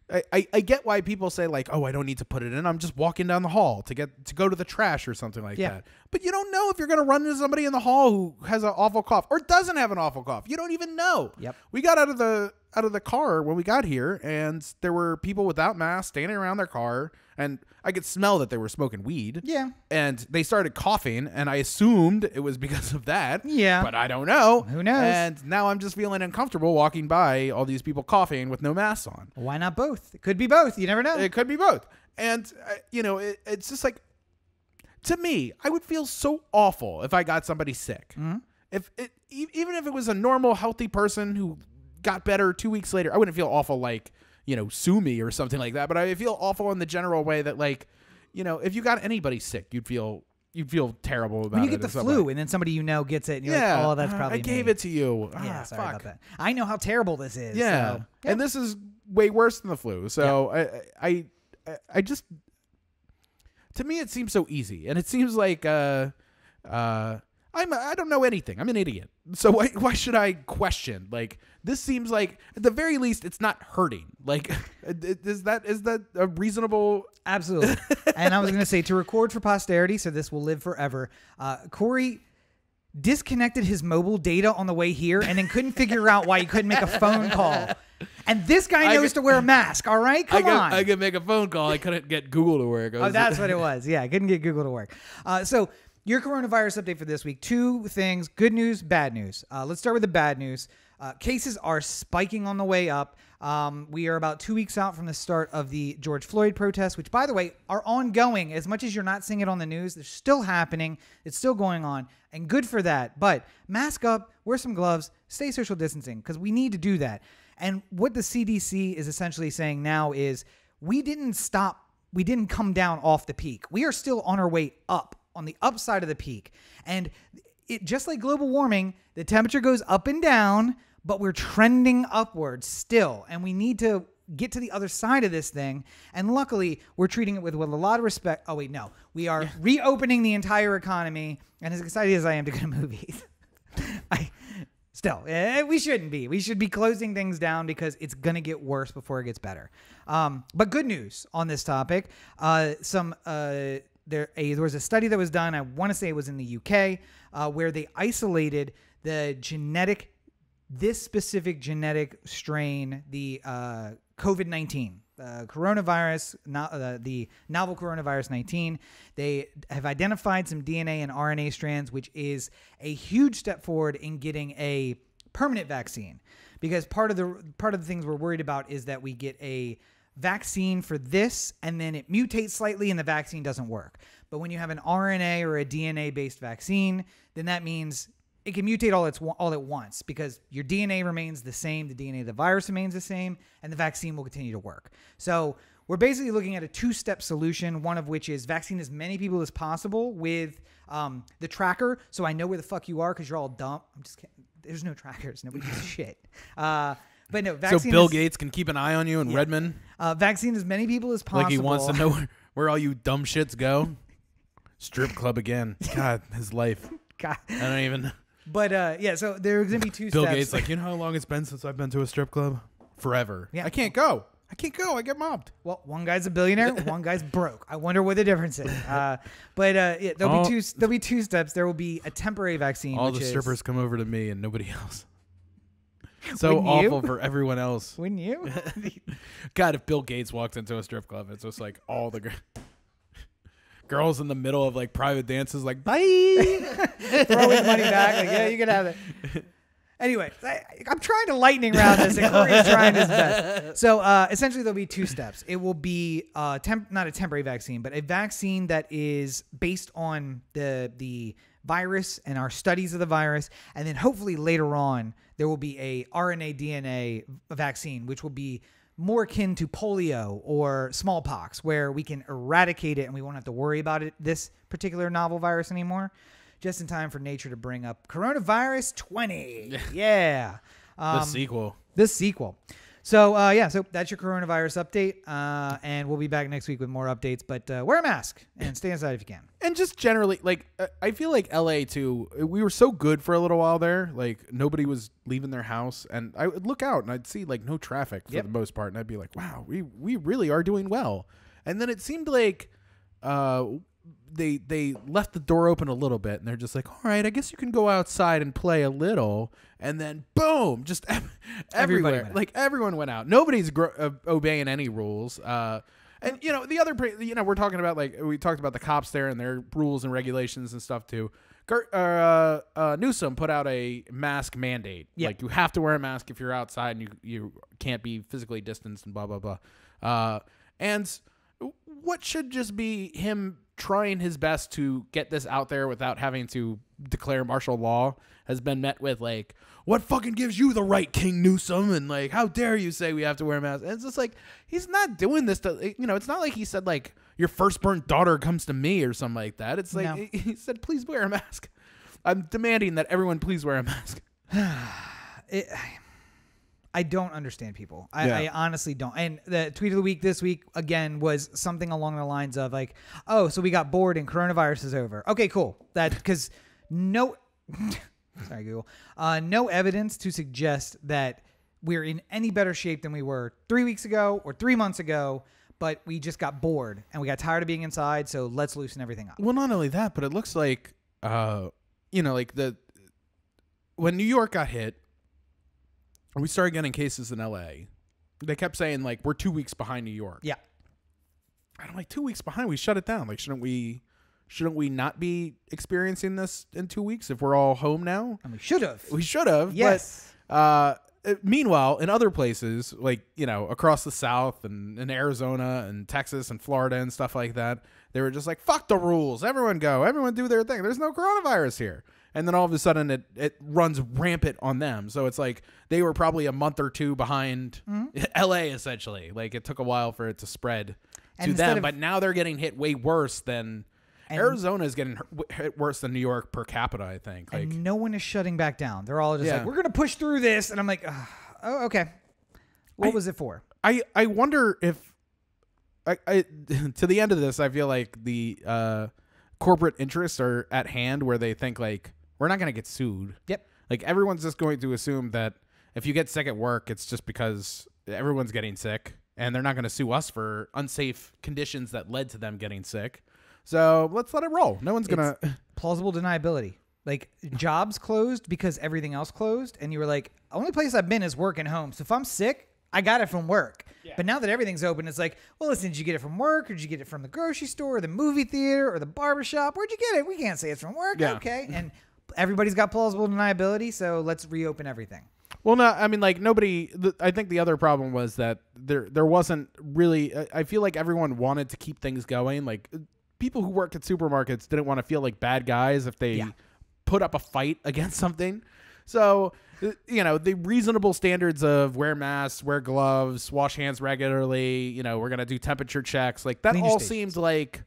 I, I, I get why people say like, oh, I don't need to put it in. I'm just walking down the hall to get to go to the trash or something like Yeah. that. But you don't know if you're gonna run into somebody in the hall who has an awful cough or doesn't have an awful cough. You don't even know. Yep. We got out of the out of the car when we got here, and there were people without masks standing around their car, and I could smell that they were smoking weed Yeah. and they started coughing and i assumed it was because of that Yeah. but i don't know Who knows? and now i'm just feeling uncomfortable walking by all these people coughing with no masks on Why not both? It could be both. You never know. it could be both and uh, you know it, it's just like to me i would feel so awful if i got somebody sick Mm-hmm. if it even if it was a normal healthy person who got better two weeks later i wouldn't feel awful like you know sue me or something like that but i feel awful in the general way that like you know if you got anybody sick you'd feel you'd feel terrible about when you get the flu, way. and then somebody you know gets it, and you're yeah like, "Oh, that's uh, probably i gave me." it to you Yeah, Ah, sorry fuck. about that. I know how terrible this is. yeah so- and this is way worse than the flu so I, I i i just to me it seems so easy and it seems like uh uh I'm I don't know anything. I'm an idiot. So why why should I question? Like this seems like at the very least it's not hurting. Like is that is that a reasonable Absolutely. and I was going to say to record for posterity, so this will live forever. Uh, Cory disconnected his mobile data on the way here and then couldn't figure out why he couldn't make a phone call. And this guy knows could- to wear a mask. All right, come I could, on. I could make a phone call. I couldn't get Google to work. Oh, that's what it was. Yeah, I couldn't get Google to work. Uh, so, your coronavirus update for this week two things good news, bad news. Uh, let's start with the bad news. Uh, cases are spiking on the way up. Um, we are about two weeks out from the start of the George Floyd protests, which, by the way, are ongoing. As much as you're not seeing it on the news, they're still happening. It's still going on, and good for that. But mask up, wear some gloves, stay social distancing because we need to do that. And what the CDC is essentially saying now is we didn't stop, we didn't come down off the peak. We are still on our way up, on the upside of the peak. And it just like global warming, the temperature goes up and down, but we're trending upwards still. And we need to get to the other side of this thing. And luckily, we're treating it with, with a lot of respect. Oh, wait, no. We are reopening the entire economy. And as excited as I am to go to movies, I still eh, we shouldn't be. We should be closing things down because it's going to get worse before it gets better. Um, but good news on this topic uh, some uh, there, a, there was a study that was done i want to say it was in the uk uh, where they isolated the genetic this specific genetic strain the uh, covid-19 uh, coronavirus, no, uh, the novel coronavirus 19. They have identified some DNA and RNA strands, which is a huge step forward in getting a permanent vaccine. Because part of the part of the things we're worried about is that we get a vaccine for this and then it mutates slightly and the vaccine doesn't work. But when you have an RNA or a DNA based vaccine, then that means it can mutate all its all at once because your DNA remains the same, the DNA of the virus remains the same, and the vaccine will continue to work. So we're basically looking at a two-step solution. One of which is vaccine as many people as possible with um, the tracker, so I know where the fuck you are because you're all dumb. I'm just kidding. There's no trackers. Nobody gives shit. Uh, but no, So. Bill is- Gates can keep an eye on you in Redmond, uh, vaccine as many people as possible. like he wants to know where, where all you dumb shits go. Strip club again. God, his life. God. I don't even. But uh, yeah, so there's gonna be two Bill steps. Gates, like, you know how long it's been since I've been to a strip club? Forever. Yeah. I can't go. I can't go. I get mobbed. Well, one guy's a billionaire, one guy's broke. I wonder what the difference is. Uh, but uh, yeah, there'll Oh. be two. There'll be two steps. There will be a temporary vaccine. All which the is- strippers come over to me and nobody else. So Wouldn't you? awful for everyone else. Wouldn't you? God, if Bill Gates walked into a strip club, it's just like all the gr- girls in the middle of like private dances, like bye. Throw his money back. Like, yeah, you can have it. Anyway, I, I'm trying to lightning round this, and Cory's trying his best. So uh, essentially, there'll be two steps. It will be uh, temp- not a temporary vaccine, but a vaccine that is based on the the virus and our studies of the virus, and then hopefully later on there will be a RNA DNA vaccine, which will be more akin to polio or smallpox, where we can eradicate it and we won't have to worry about it. This particular novel virus anymore just in time for nature to bring up coronavirus 20 yeah the um, sequel. this sequel so uh, yeah so that's your coronavirus update uh, and we'll be back next week with more updates but uh, wear a mask and stay inside if you can and just generally like uh, i feel like la too we were so good for a little while there like nobody was leaving their house and i would look out and i'd see like no traffic for Yep. the most part and i'd be like wow we we really are doing well and then it seemed like uh they they left the door open a little bit and they're just like all right i guess you can go outside and play a little and then boom just ev- everywhere like everyone went out nobody's gro- uh, obeying any rules uh and you know the other, you know, we're talking about like we talked about the cops there and their rules and regulations and stuff too. Gert, uh, uh, Newsom put out a mask mandate. Yeah. Like you have to wear a mask if you're outside and you you can't be physically distanced and blah blah blah. Uh, and what should just be him trying his best to get this out there without having to declare martial law has been met with like what fucking gives you the right king newsom? And like how dare you say we have to wear masks? And it's just like he's not doing this to you know it's not like he said like your firstborn daughter comes to me or something like that. It's like No. he- said please wear a mask. I'm demanding that everyone please wear a mask. It, I don't understand people. I, Yeah. I honestly don't. And the tweet of the week this week again was something along the lines of like, "Oh, so we got bored and coronavirus is over." Okay, cool. That because no, sorry Google, uh, no evidence to suggest that we're in any better shape than we were three weeks ago or three months ago. But we just got bored and we got tired of being inside, so let's loosen everything up. Well, not only that, but it looks like, uh, you know, like the when New York got hit, we started getting cases in L.A. They kept saying like we're two weeks behind New York. Yeah. And I'm like two weeks behind. We shut it down. Like, shouldn't we? Shouldn't we not be experiencing this in two weeks if we're all home now? And we should have. We should have. Yes. But, uh, uh, meanwhile, in other places, like you know, across the South and in Arizona and Texas and Florida and stuff like that, they were just like, "Fuck the rules! Everyone go! Everyone do their thing! There's no coronavirus here." And then all of a sudden, it it runs rampant on them. So it's like they were probably a month or two behind L.A. Essentially, like it took a while for it to spread And to them. of- but now they're getting hit way worse than. Arizona is getting hit worse than New York per capita, I think. Like, no one is shutting back down. They're all just Yeah. like, we're gonna push through this, and I'm like, oh, okay. What was it for? I I wonder if I, I to the end of this, I feel like the uh, corporate interests are at hand where they think like we're not going to get sued. Yep. Like everyone's just going to assume that if you get sick at work, it's just because everyone's getting sick, and they're not going to sue us for unsafe conditions that led to them getting sick. So let's let it roll. No one's gonna. Plausible deniability. Like jobs closed because everything else closed, and you were like, only place I've been is work and home. So if I'm sick, I got it from work. But now that everything's open, it's like, well, listen, did you get it from work, or did you get it from the grocery store, or the movie theater, or the barbershop? Where'd you get it? We can't say it's from work. Yeah. Okay. And everybody's got plausible deniability, so let's reopen everything. Well, no, I mean, like nobody. The, I think the other problem was that there there wasn't really. I, I feel like everyone wanted to keep things going. Like people who work at supermarkets didn't want to feel like bad guys if they Yeah. put up a fight against something. So you know the reasonable standards of wear masks, wear gloves, wash hands regularly. You know we're gonna do temperature checks. Like that Clean all stations. seemed like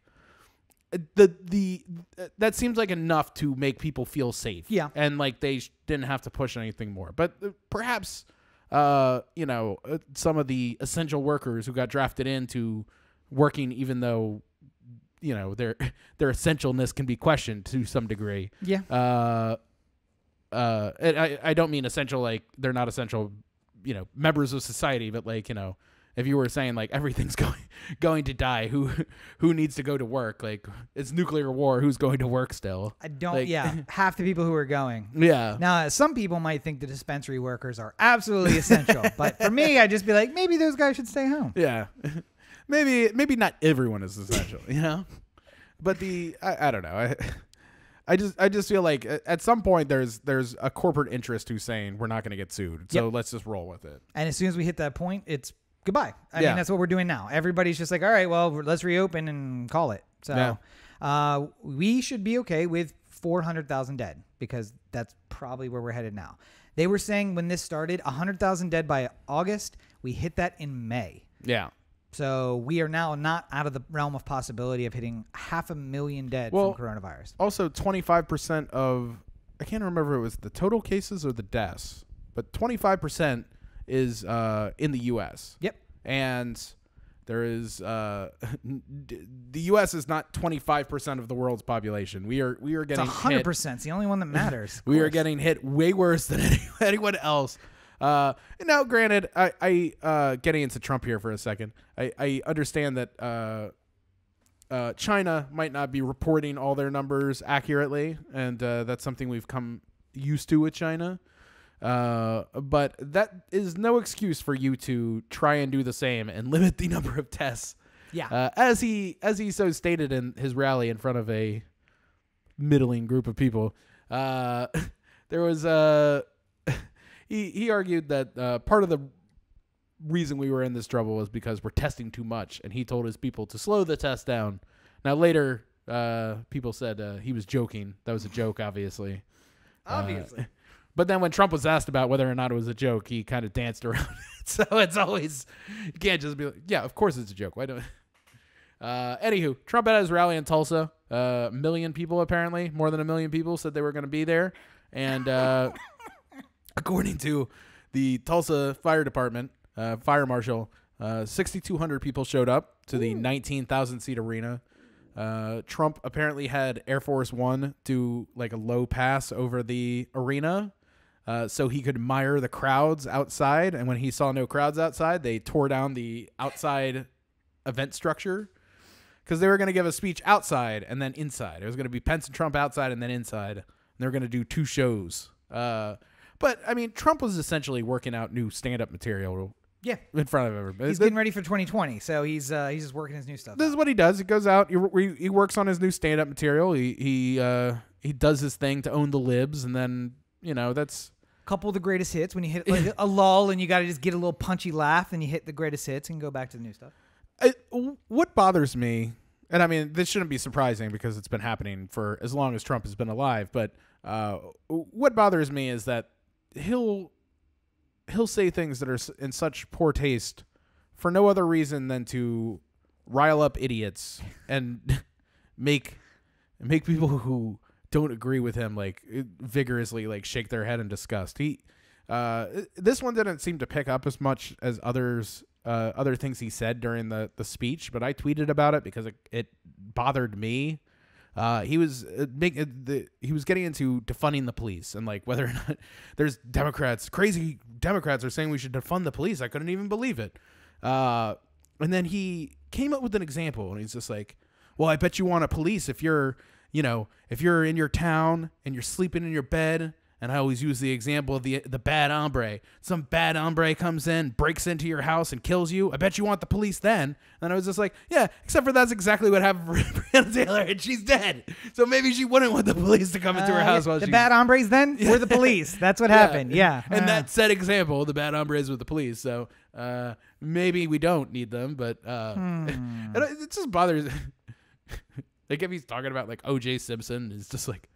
the the uh, that seems like enough to make people feel safe. Yeah. and like they sh- didn't have to push anything more. But uh, perhaps uh you know uh, some of the essential workers who got drafted into working even though you know their their essentialness can be questioned to some degree. Yeah. Uh uh I I don't mean essential like they're not essential you know members of society but like you know if you were saying like everything's going going to die who who needs to go to work like it's nuclear war who's going to work still I don't. Like- yeah. Half the people who are going. yeah Now, some people might think the dispensary workers are absolutely essential, but for me, I'd just be like, maybe those guys should stay home. yeah maybe maybe not everyone is essential you know but the I, I don't know I I just I just feel like at some point there's there's a corporate interest who's saying we're not going to get sued so Yep. let's just roll with it And as soon as we hit that point, it's goodbye. I Yeah. mean, that's what we're doing now. Everybody's just like, all right, well, let's reopen and call it. So Yeah. uh, we should be okay with 400,000 dead because that's probably where we're headed now. They were saying when this started, 100,000 dead by August. We hit that in May. yeah So we are now not out of the realm of possibility of hitting half a million dead Well- from coronavirus. also 25% of I can't remember if it was the total cases or the deaths, but 25% is uh, in the U.S. Yep. and there is uh, the U.S. is not 25% of the world's population. We are we are getting hundred hit. percent. It's the only one that matters. We are getting hit way worse than any, anyone else. Uh, now, granted, I, I uh, getting into Trump here for a second. I, I understand that uh, uh, China might not be reporting all their numbers accurately, and uh, that's something we've come used to with China. Uh, but that is no excuse for you to try and do the same and limit the number of tests. Yeah. Uh, as he as he so stated in his rally in front of a middling group of people, uh, there was uh, he he argued that uh, part of the reason we were in this trouble was because we're testing too much, and he told his people to slow the test down. Now later, uh, people said uh, he was joking. That was a joke, obviously. Obviously. But then when Trump was asked about whether or not it was a joke, he kind of danced around it. So it's always you can't just be like, yeah, of course it's a joke. Why don't? Uh, anywho, Trump had his rally in Tulsa. Uh, a million people apparently, more than a million people said they were going to be there, and uh, according to the Tulsa Fire Department, uh, fire marshal, uh, 6,200 people showed up to the 19,000 seat arena. Uh, Trump apparently had Air Force One do like a low pass over the arena, uh, so he could mire the crowds outside. And when he saw no crowds outside, they tore down the outside event structure because they were going to give a speech outside and then inside. It was going to be Pence and Trump outside and then inside. And they were going to do two shows. Uh, but I mean, Trump was essentially working out new stand-up material yeah. in front of everybody. He's getting ready for 2020, so he's uh, he's just working his new stuff. this out. is what he does. He goes out. He, he, he works on his new stand-up material. He he uh, he does his thing to own the libs, and then you know that's couple of the greatest hits when you hit like a lull and you got to just get a little punchy laugh and you hit the greatest hits and go back to the new stuff. I, what bothers me, and I mean, this shouldn't be surprising because it's been happening for as long as Trump has been alive. But uh, what bothers me is that he'll he'll say things that are in such poor taste for no other reason than to rile up idiots and make make people who don't agree with him like vigorously like shake their head in disgust. He uh, this one didn't seem to pick up as much as others uh, other things he said during the the speech, but I tweeted about it because it, it bothered me. Uh, he was uh, make, uh, the, he was getting into defunding the police and like whether or not there's Democrats crazy Democrats are saying we should defund the police. I couldn't even believe it. Uh, and then he came up with an example and he's just like, "Well, I bet you want a police if you're you know if you're in your town and you're sleeping in your bed." And I always use the example of the the bad hombre. Some bad hombre comes in, breaks into your house, and kills you. I bet you want the police then. And I was just like, yeah, except for that's exactly what happened for Breonna Taylor, and she's dead. So maybe she wouldn't want the police to come into her Uh, house yeah, while the she's bad hombres then were the police. That's what happened. Yeah. And Uh, that said example, the bad hombres with the police. So uh, maybe we don't need them, but uh, Hmm. it it just bothers. Like if he's talking about like O.J. Simpson, it's just like,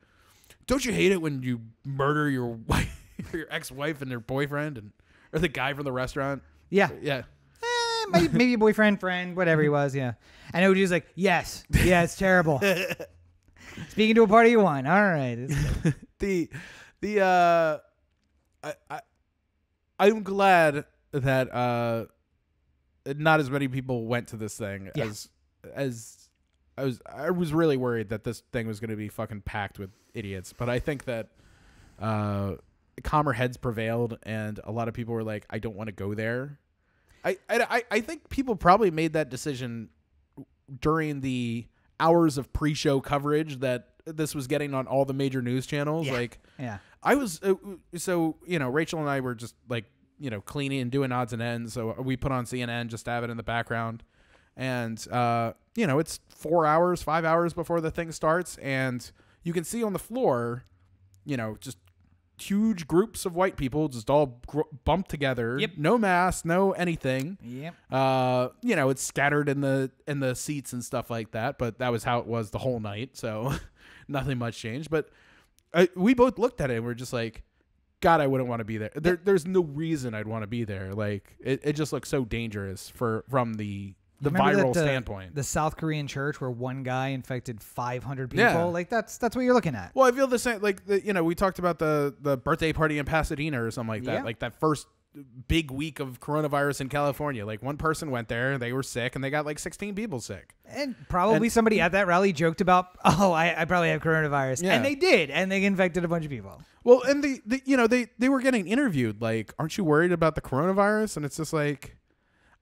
don't you hate it when you murder your wife, your ex-wife, and their boyfriend, and or the guy from the restaurant? yeah. Yeah. Eh, maybe, maybe boyfriend, friend, whatever he was. Yeah. And was like, yes, yeah, it's terrible. Speaking to a party you won. All right. The the uh I, I I'm glad that uh not as many people went to this thing Yeah. as as I was I was really worried that this thing was going to be fucking packed with idiots, but I think that uh calmer heads prevailed and a lot of people were like I don't want to go there. I, I I think people probably made that decision during the hours of pre-show coverage that this was getting on all the major news channels Yeah. like yeah. I was uh, so you know Rachel and I were just like you know cleaning and doing odds and ends. So we put on CNN just to have it in the background, and uh, you know it's four hours, five hours before the thing starts, and you can see on the floor, you know, just huge groups of white people just all gr- bumped together. Yep. No mask, no anything. Yep. Uh, you know, it's scattered in the in the seats and stuff like that, but that was how it was the whole night. So nothing much changed. But I, we both looked at it and we're just like, God, I wouldn't want to be there. there. There's no reason I'd want to be there. Like it, it just looks so dangerous for from the the Remember viral that, uh, standpoint. The South Korean church where one guy infected 500 people. Yeah. Like that's that's what you're looking at. Well, I feel the same. Like the, you know, we talked about the the birthday party in Pasadena or something like that. Yeah. Like that first big week of coronavirus in California. Like one person went there, they were sick, and they got like 16 people sick. And probably And- somebody at that rally joked about, oh, I, I probably have coronavirus. Yeah. And they did. And they infected a bunch of people. Well, and the, the you know they they were getting interviewed like, aren't you worried about the coronavirus? And it's just like,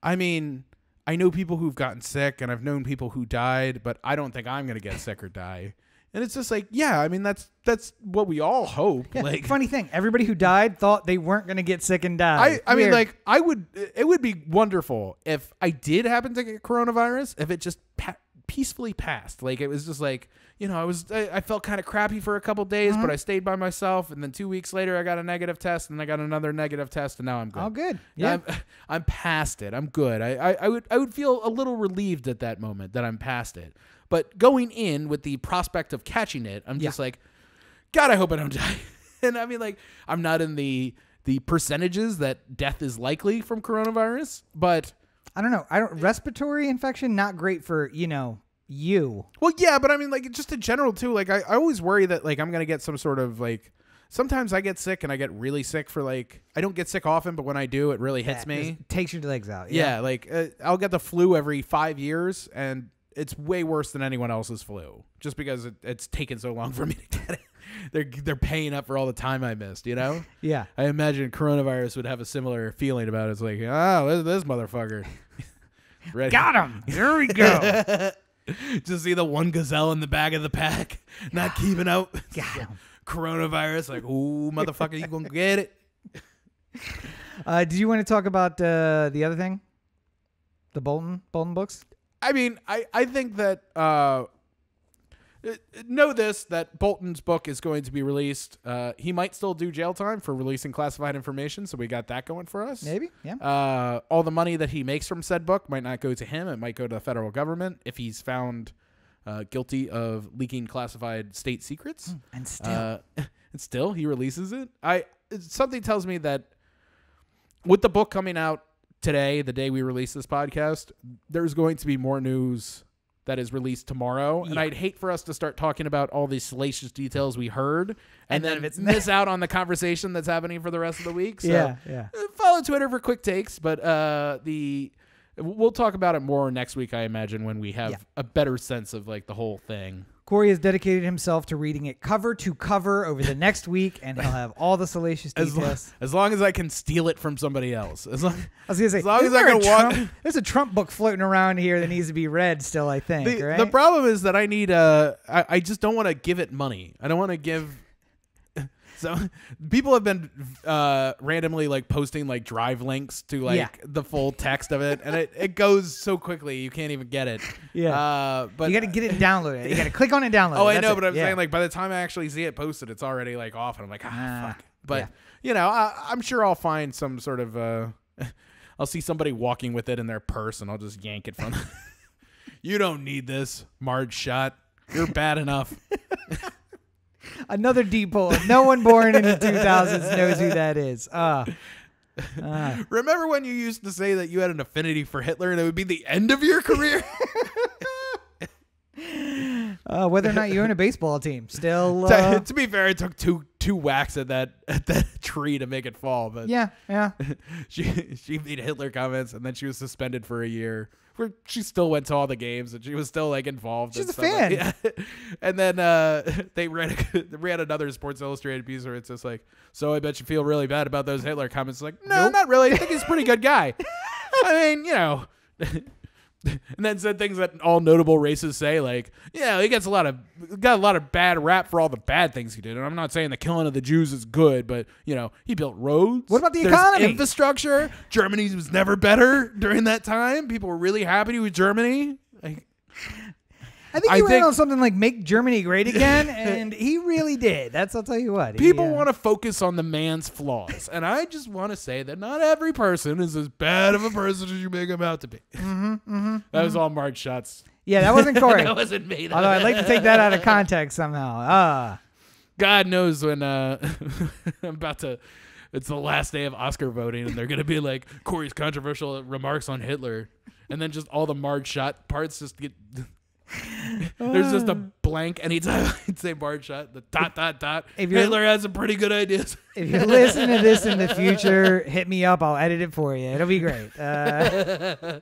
I mean, I know people who've gotten sick, and I've known people who died, but I don't think I'm gonna get sick or die. And it's just like, yeah, I mean that's that's what we all hope. Yeah, like, funny thing, everybody who died thought they weren't going to get sick and die. I, I mean, like, I would, it would be wonderful if I did happen to get coronavirus, if it just peacefully passed. Like, it was just like, you know, I was, I, I felt kind of crappy for a couple days, Mm-hmm. but I stayed by myself. And then two weeks later, I got a negative test, and I got another negative test, and now I'm good. all good. Yeah. I'm, I'm past it. I'm good. I, I, I would I would feel a little relieved at that moment that I'm past it. But going in with the prospect of catching it, I'm just like, God, I hope I don't die. and I mean, like, I'm not in the the percentages that death is likely from coronavirus, but I don't know. I don't respiratory infection not great for, you know, you. well, yeah, but I mean, like, just in general too. Like, I, I always worry that like I'm gonna get some sort of like. Sometimes I get sick and I get really sick for like I don't get sick often, but when I do, it really hits me. Just takes your legs out. Yeah, like uh, I'll get the flu every five years, and it's way worse than anyone else's flu, just because it, it's taken so long for me to get it. They're they're paying up for all the time I missed, you know. Yeah. I imagine coronavirus would have a similar feeling about it. It's like, oh, this, this motherfucker. Ready. Got him. There we go. Just see the one gazelle in the back of the pack, not keeping out. Got him. Coronavirus, like, ooh, motherfucker, you gonna get it? Uh, did you want to talk about uh, the other thing? The Bolton Bolton books? I mean, I, I think that uh, uh, know this that Bolton's book is going to be released. Uh, he might still do jail time for releasing classified information, so we got that going for us. Maybe, yeah. Uh, all the money that he makes from said book might not go to him. It might go to the federal government if he's found uh, guilty of leaking classified state secrets. and still, Uh, and still, he releases it. I something tells me that with the book coming out today, the day we release this podcast, there's going to be more news that is released tomorrow. And Yeah. I'd hate for us to start talking about all these salacious details we heard And and, then it's- miss out on the conversation that's happening for the rest of the week. So yeah, yeah. uh, follow Twitter for quick takes, but uh, the we'll talk about it more next week, I imagine, when we have Yeah. a better sense of like the whole thing. Cory has dedicated himself to reading it cover to cover over the next week, and he'll have all the salacious As, lo- details. as long as I can steal it from somebody else. As long, I was gonna say, as long as I can walk- Trump- there's a Trump book floating around here that needs to be read still. I think. the, right? the problem is that I need uh I, I just don't want to give it money. I don't want to give so people have been uh randomly like posting like drive links to like Yeah. the full text of it and it, it goes so quickly you can't even get it. Yeah. Uh but you got to get it and download it. You got to click on it and download Oh, it. I know, it. but I'm Yeah. saying like by the time I actually see it posted, it's already like off, and I'm like, ah, Ah, fuck. But yeah. you know, I, I'm sure I'll find some sort of. uh I'll see somebody walking with it in their purse, and I'll just yank it from. them. you don't need this, Marge Schott. You're bad enough. Another deep pull. No one born in the 2000s knows who that is. Uh, uh, Remember when you used to say that you had an affinity for Hitler, and it would be the end of your career? uh, whether or not you're in a baseball team, still. to, Uh, to be fair, it took two two whacks at that at that tree to make it fall, but yeah, yeah. she she made Hitler comments and then she was suspended for a year. Where she still went to all the games and she was still like involved. She's a stuff like- fan. yeah. And then uh, they ran they read another Sports Illustrated piece where it's just like, so I bet you feel really bad about those Hitler comments. Like, no, not really. I think he's a pretty good guy. I mean, you know. and then said things that all notable races say, like, yeah, he gets a lot of got a lot of bad rap for all the bad things he did. And I'm not saying the killing of the Jews is good, but you know, he built roads. What about the There's economy? Infrastructure. Germany was never better during that time. People were really happy with Germany. Like, I think I he ran think- on something like "Make Germany Great Again," and he really did. That's I'll tell you what. He, people uh, want to focus on the man's flaws, and I just want to say that not every person is as bad of a person as you make him out to be. Mm-hmm, mm-hmm, that was all Marge Schott's. Yeah, that wasn't Cory. that wasn't me. Although I'd like to take that out of context somehow. Ah, God knows when uh, I'm about to. It's the last day of Oscar voting, and they're gonna be like Cory's controversial remarks on Hitler, and then just all the Marge Schott parts just get. There's just a blank anytime I'd say Marge Schott. The dot dot dot. If you're- Hitler has some pretty good ideas. if you listen to this in the future, hit me up. I'll edit it for you. It'll be great. Uh,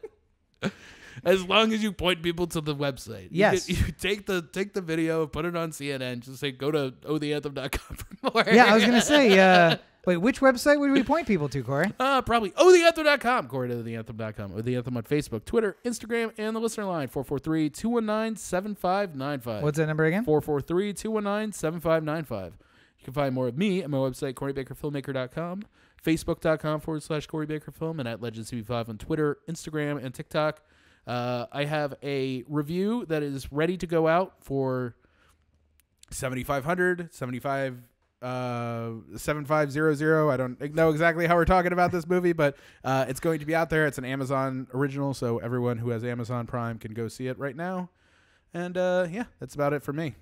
As long as you point people to the website. You Yes. can- You, take the take the video, put it on CNN. Just say go to otheanthem.com for more. yeah, I was gonna say. Uh, wait, which website would we point people to, Cory? Uh, probably otheanthem.com. Cory to theanthem.com. O The Anthem on Facebook, Twitter, Instagram, and the listener line 443 219 7595. What's that number again? 443 219 7595. You can find more of me at my website, CoryBakerFilmmaker.com, Facebook.com forward slash Cory Baker Film, and at LegendsCB5 on Twitter, Instagram, and TikTok. Uh, I have a review that is ready to go out for 7500 75 uh 7500 i don't know exactly how we're talking about this movie but uh it's going to be out there. It's an amazon original so everyone who has amazon prime can go see it right now. And uh yeah that's about it for me.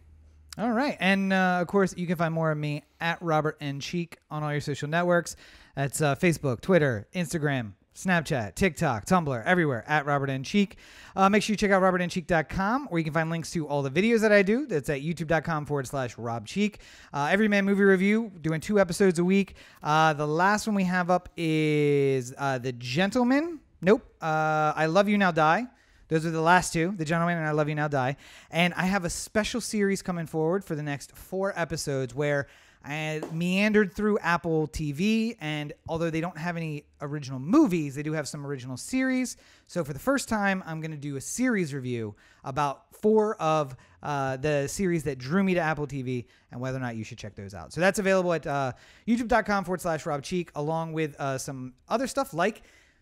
All right. And uh, of course, you can find more of me at Robert N. Cheek on all your social networks. That's uh, Facebook, Twitter, Instagram, Snapchat, TikTok, Tumblr, everywhere at Robert N. Cheek. Uh, make sure you check out robertncheek.com where you can find links to all the videos that I do. That's at youtube.com forward slash Rob Cheek. Uh, Everyman Movie Review, doing two episodes a week. Uh, the last one we have up is uh, The Gentlemen. Nope. Uh, I Love You Now Die. Those are the last two, The Gentlemen and I Love You Now Die. And I have a special series coming forward for the next four episodes where I meandered through Apple TV. And although they don't have any original movies, they do have some original series. So for the first time, I'm going to do a series review about four of uh, the series that drew me to Apple TV and whether or not you should check those out. So that's available at uh, youtube.com forward slash Rob Cheek, along with uh, some other stuff like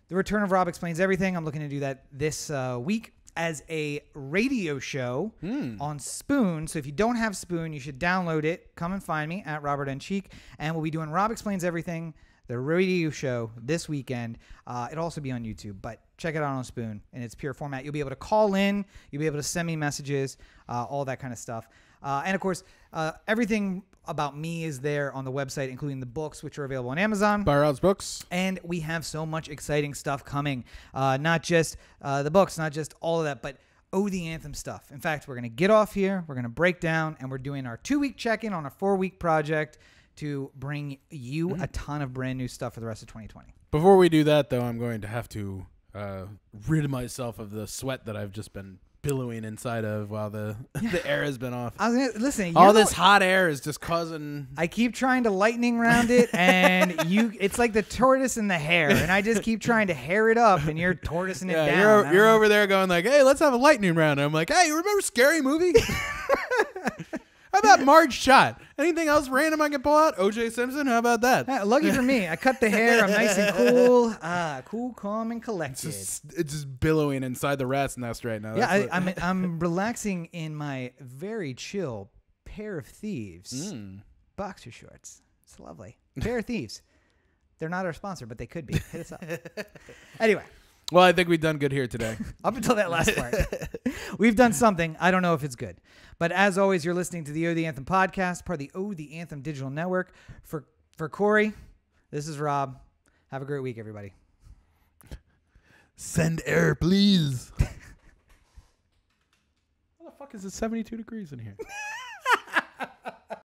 the Return of Rob Explains Everything. I'm looking to do that this uh, week. As a radio show Hmm. on Spoon. So if you don't have Spoon, you should download it. Come and find me at Robert N. Cheek, and we'll be doing Rob Explains Everything, the radio show this weekend. Uh, it'll also be on YouTube, but check it out on Spoon in its pure format. You'll be able to call in, you'll be able to send me messages, uh, all that kind of stuff. Uh, and of course, uh, everything about me is there on the website, including the books, which are available on Amazon. Bar Outs Books. And we have so much exciting stuff coming. Uh, not just uh, the books, not just all of that, but Oh the Anthem stuff. In fact, we're going to get off here, we're going to break down, and we're doing our two week check in on a four week project to bring you a ton of brand new stuff for the rest of 2020. Before we do that, though, I'm going to have to uh, rid myself of the sweat that I've just been billowing inside of while the the air has been off. I was gonna, listen, All this hot air is just causing. I keep trying to lightning round it, and you, it's like the tortoise and the hare, and I just keep trying to hair it up, and you're tortoising it Yeah, down. You're you're over there going like, "Hey, let's have a lightning round." And I'm like, "Hey, you remember Scary Movie?" How about Marge Schott? Anything else random I can pull out? OJ Simpson? How about that? Lucky for me, I cut the hair. I'm nice and cool. Ah, cool, calm, and It's collected. just, it's just billowing inside the rat's nest right now. yeah, That's I, what- I'm I'm relaxing in my very chill pair of thieves Mm. boxer shorts. It's lovely. Pair of thieves. They're not our sponsor, but they could be. Hit us up. anyway, Well, I think we've done good here today. up until that last part, we've done something. I don't know if it's good, but as always, you're listening to the O the Anthem podcast, part of the O the Anthem digital network. For for Cory, this is Rob. Have a great week, everybody. Send air, please. How the fuck is it 72 degrees in here?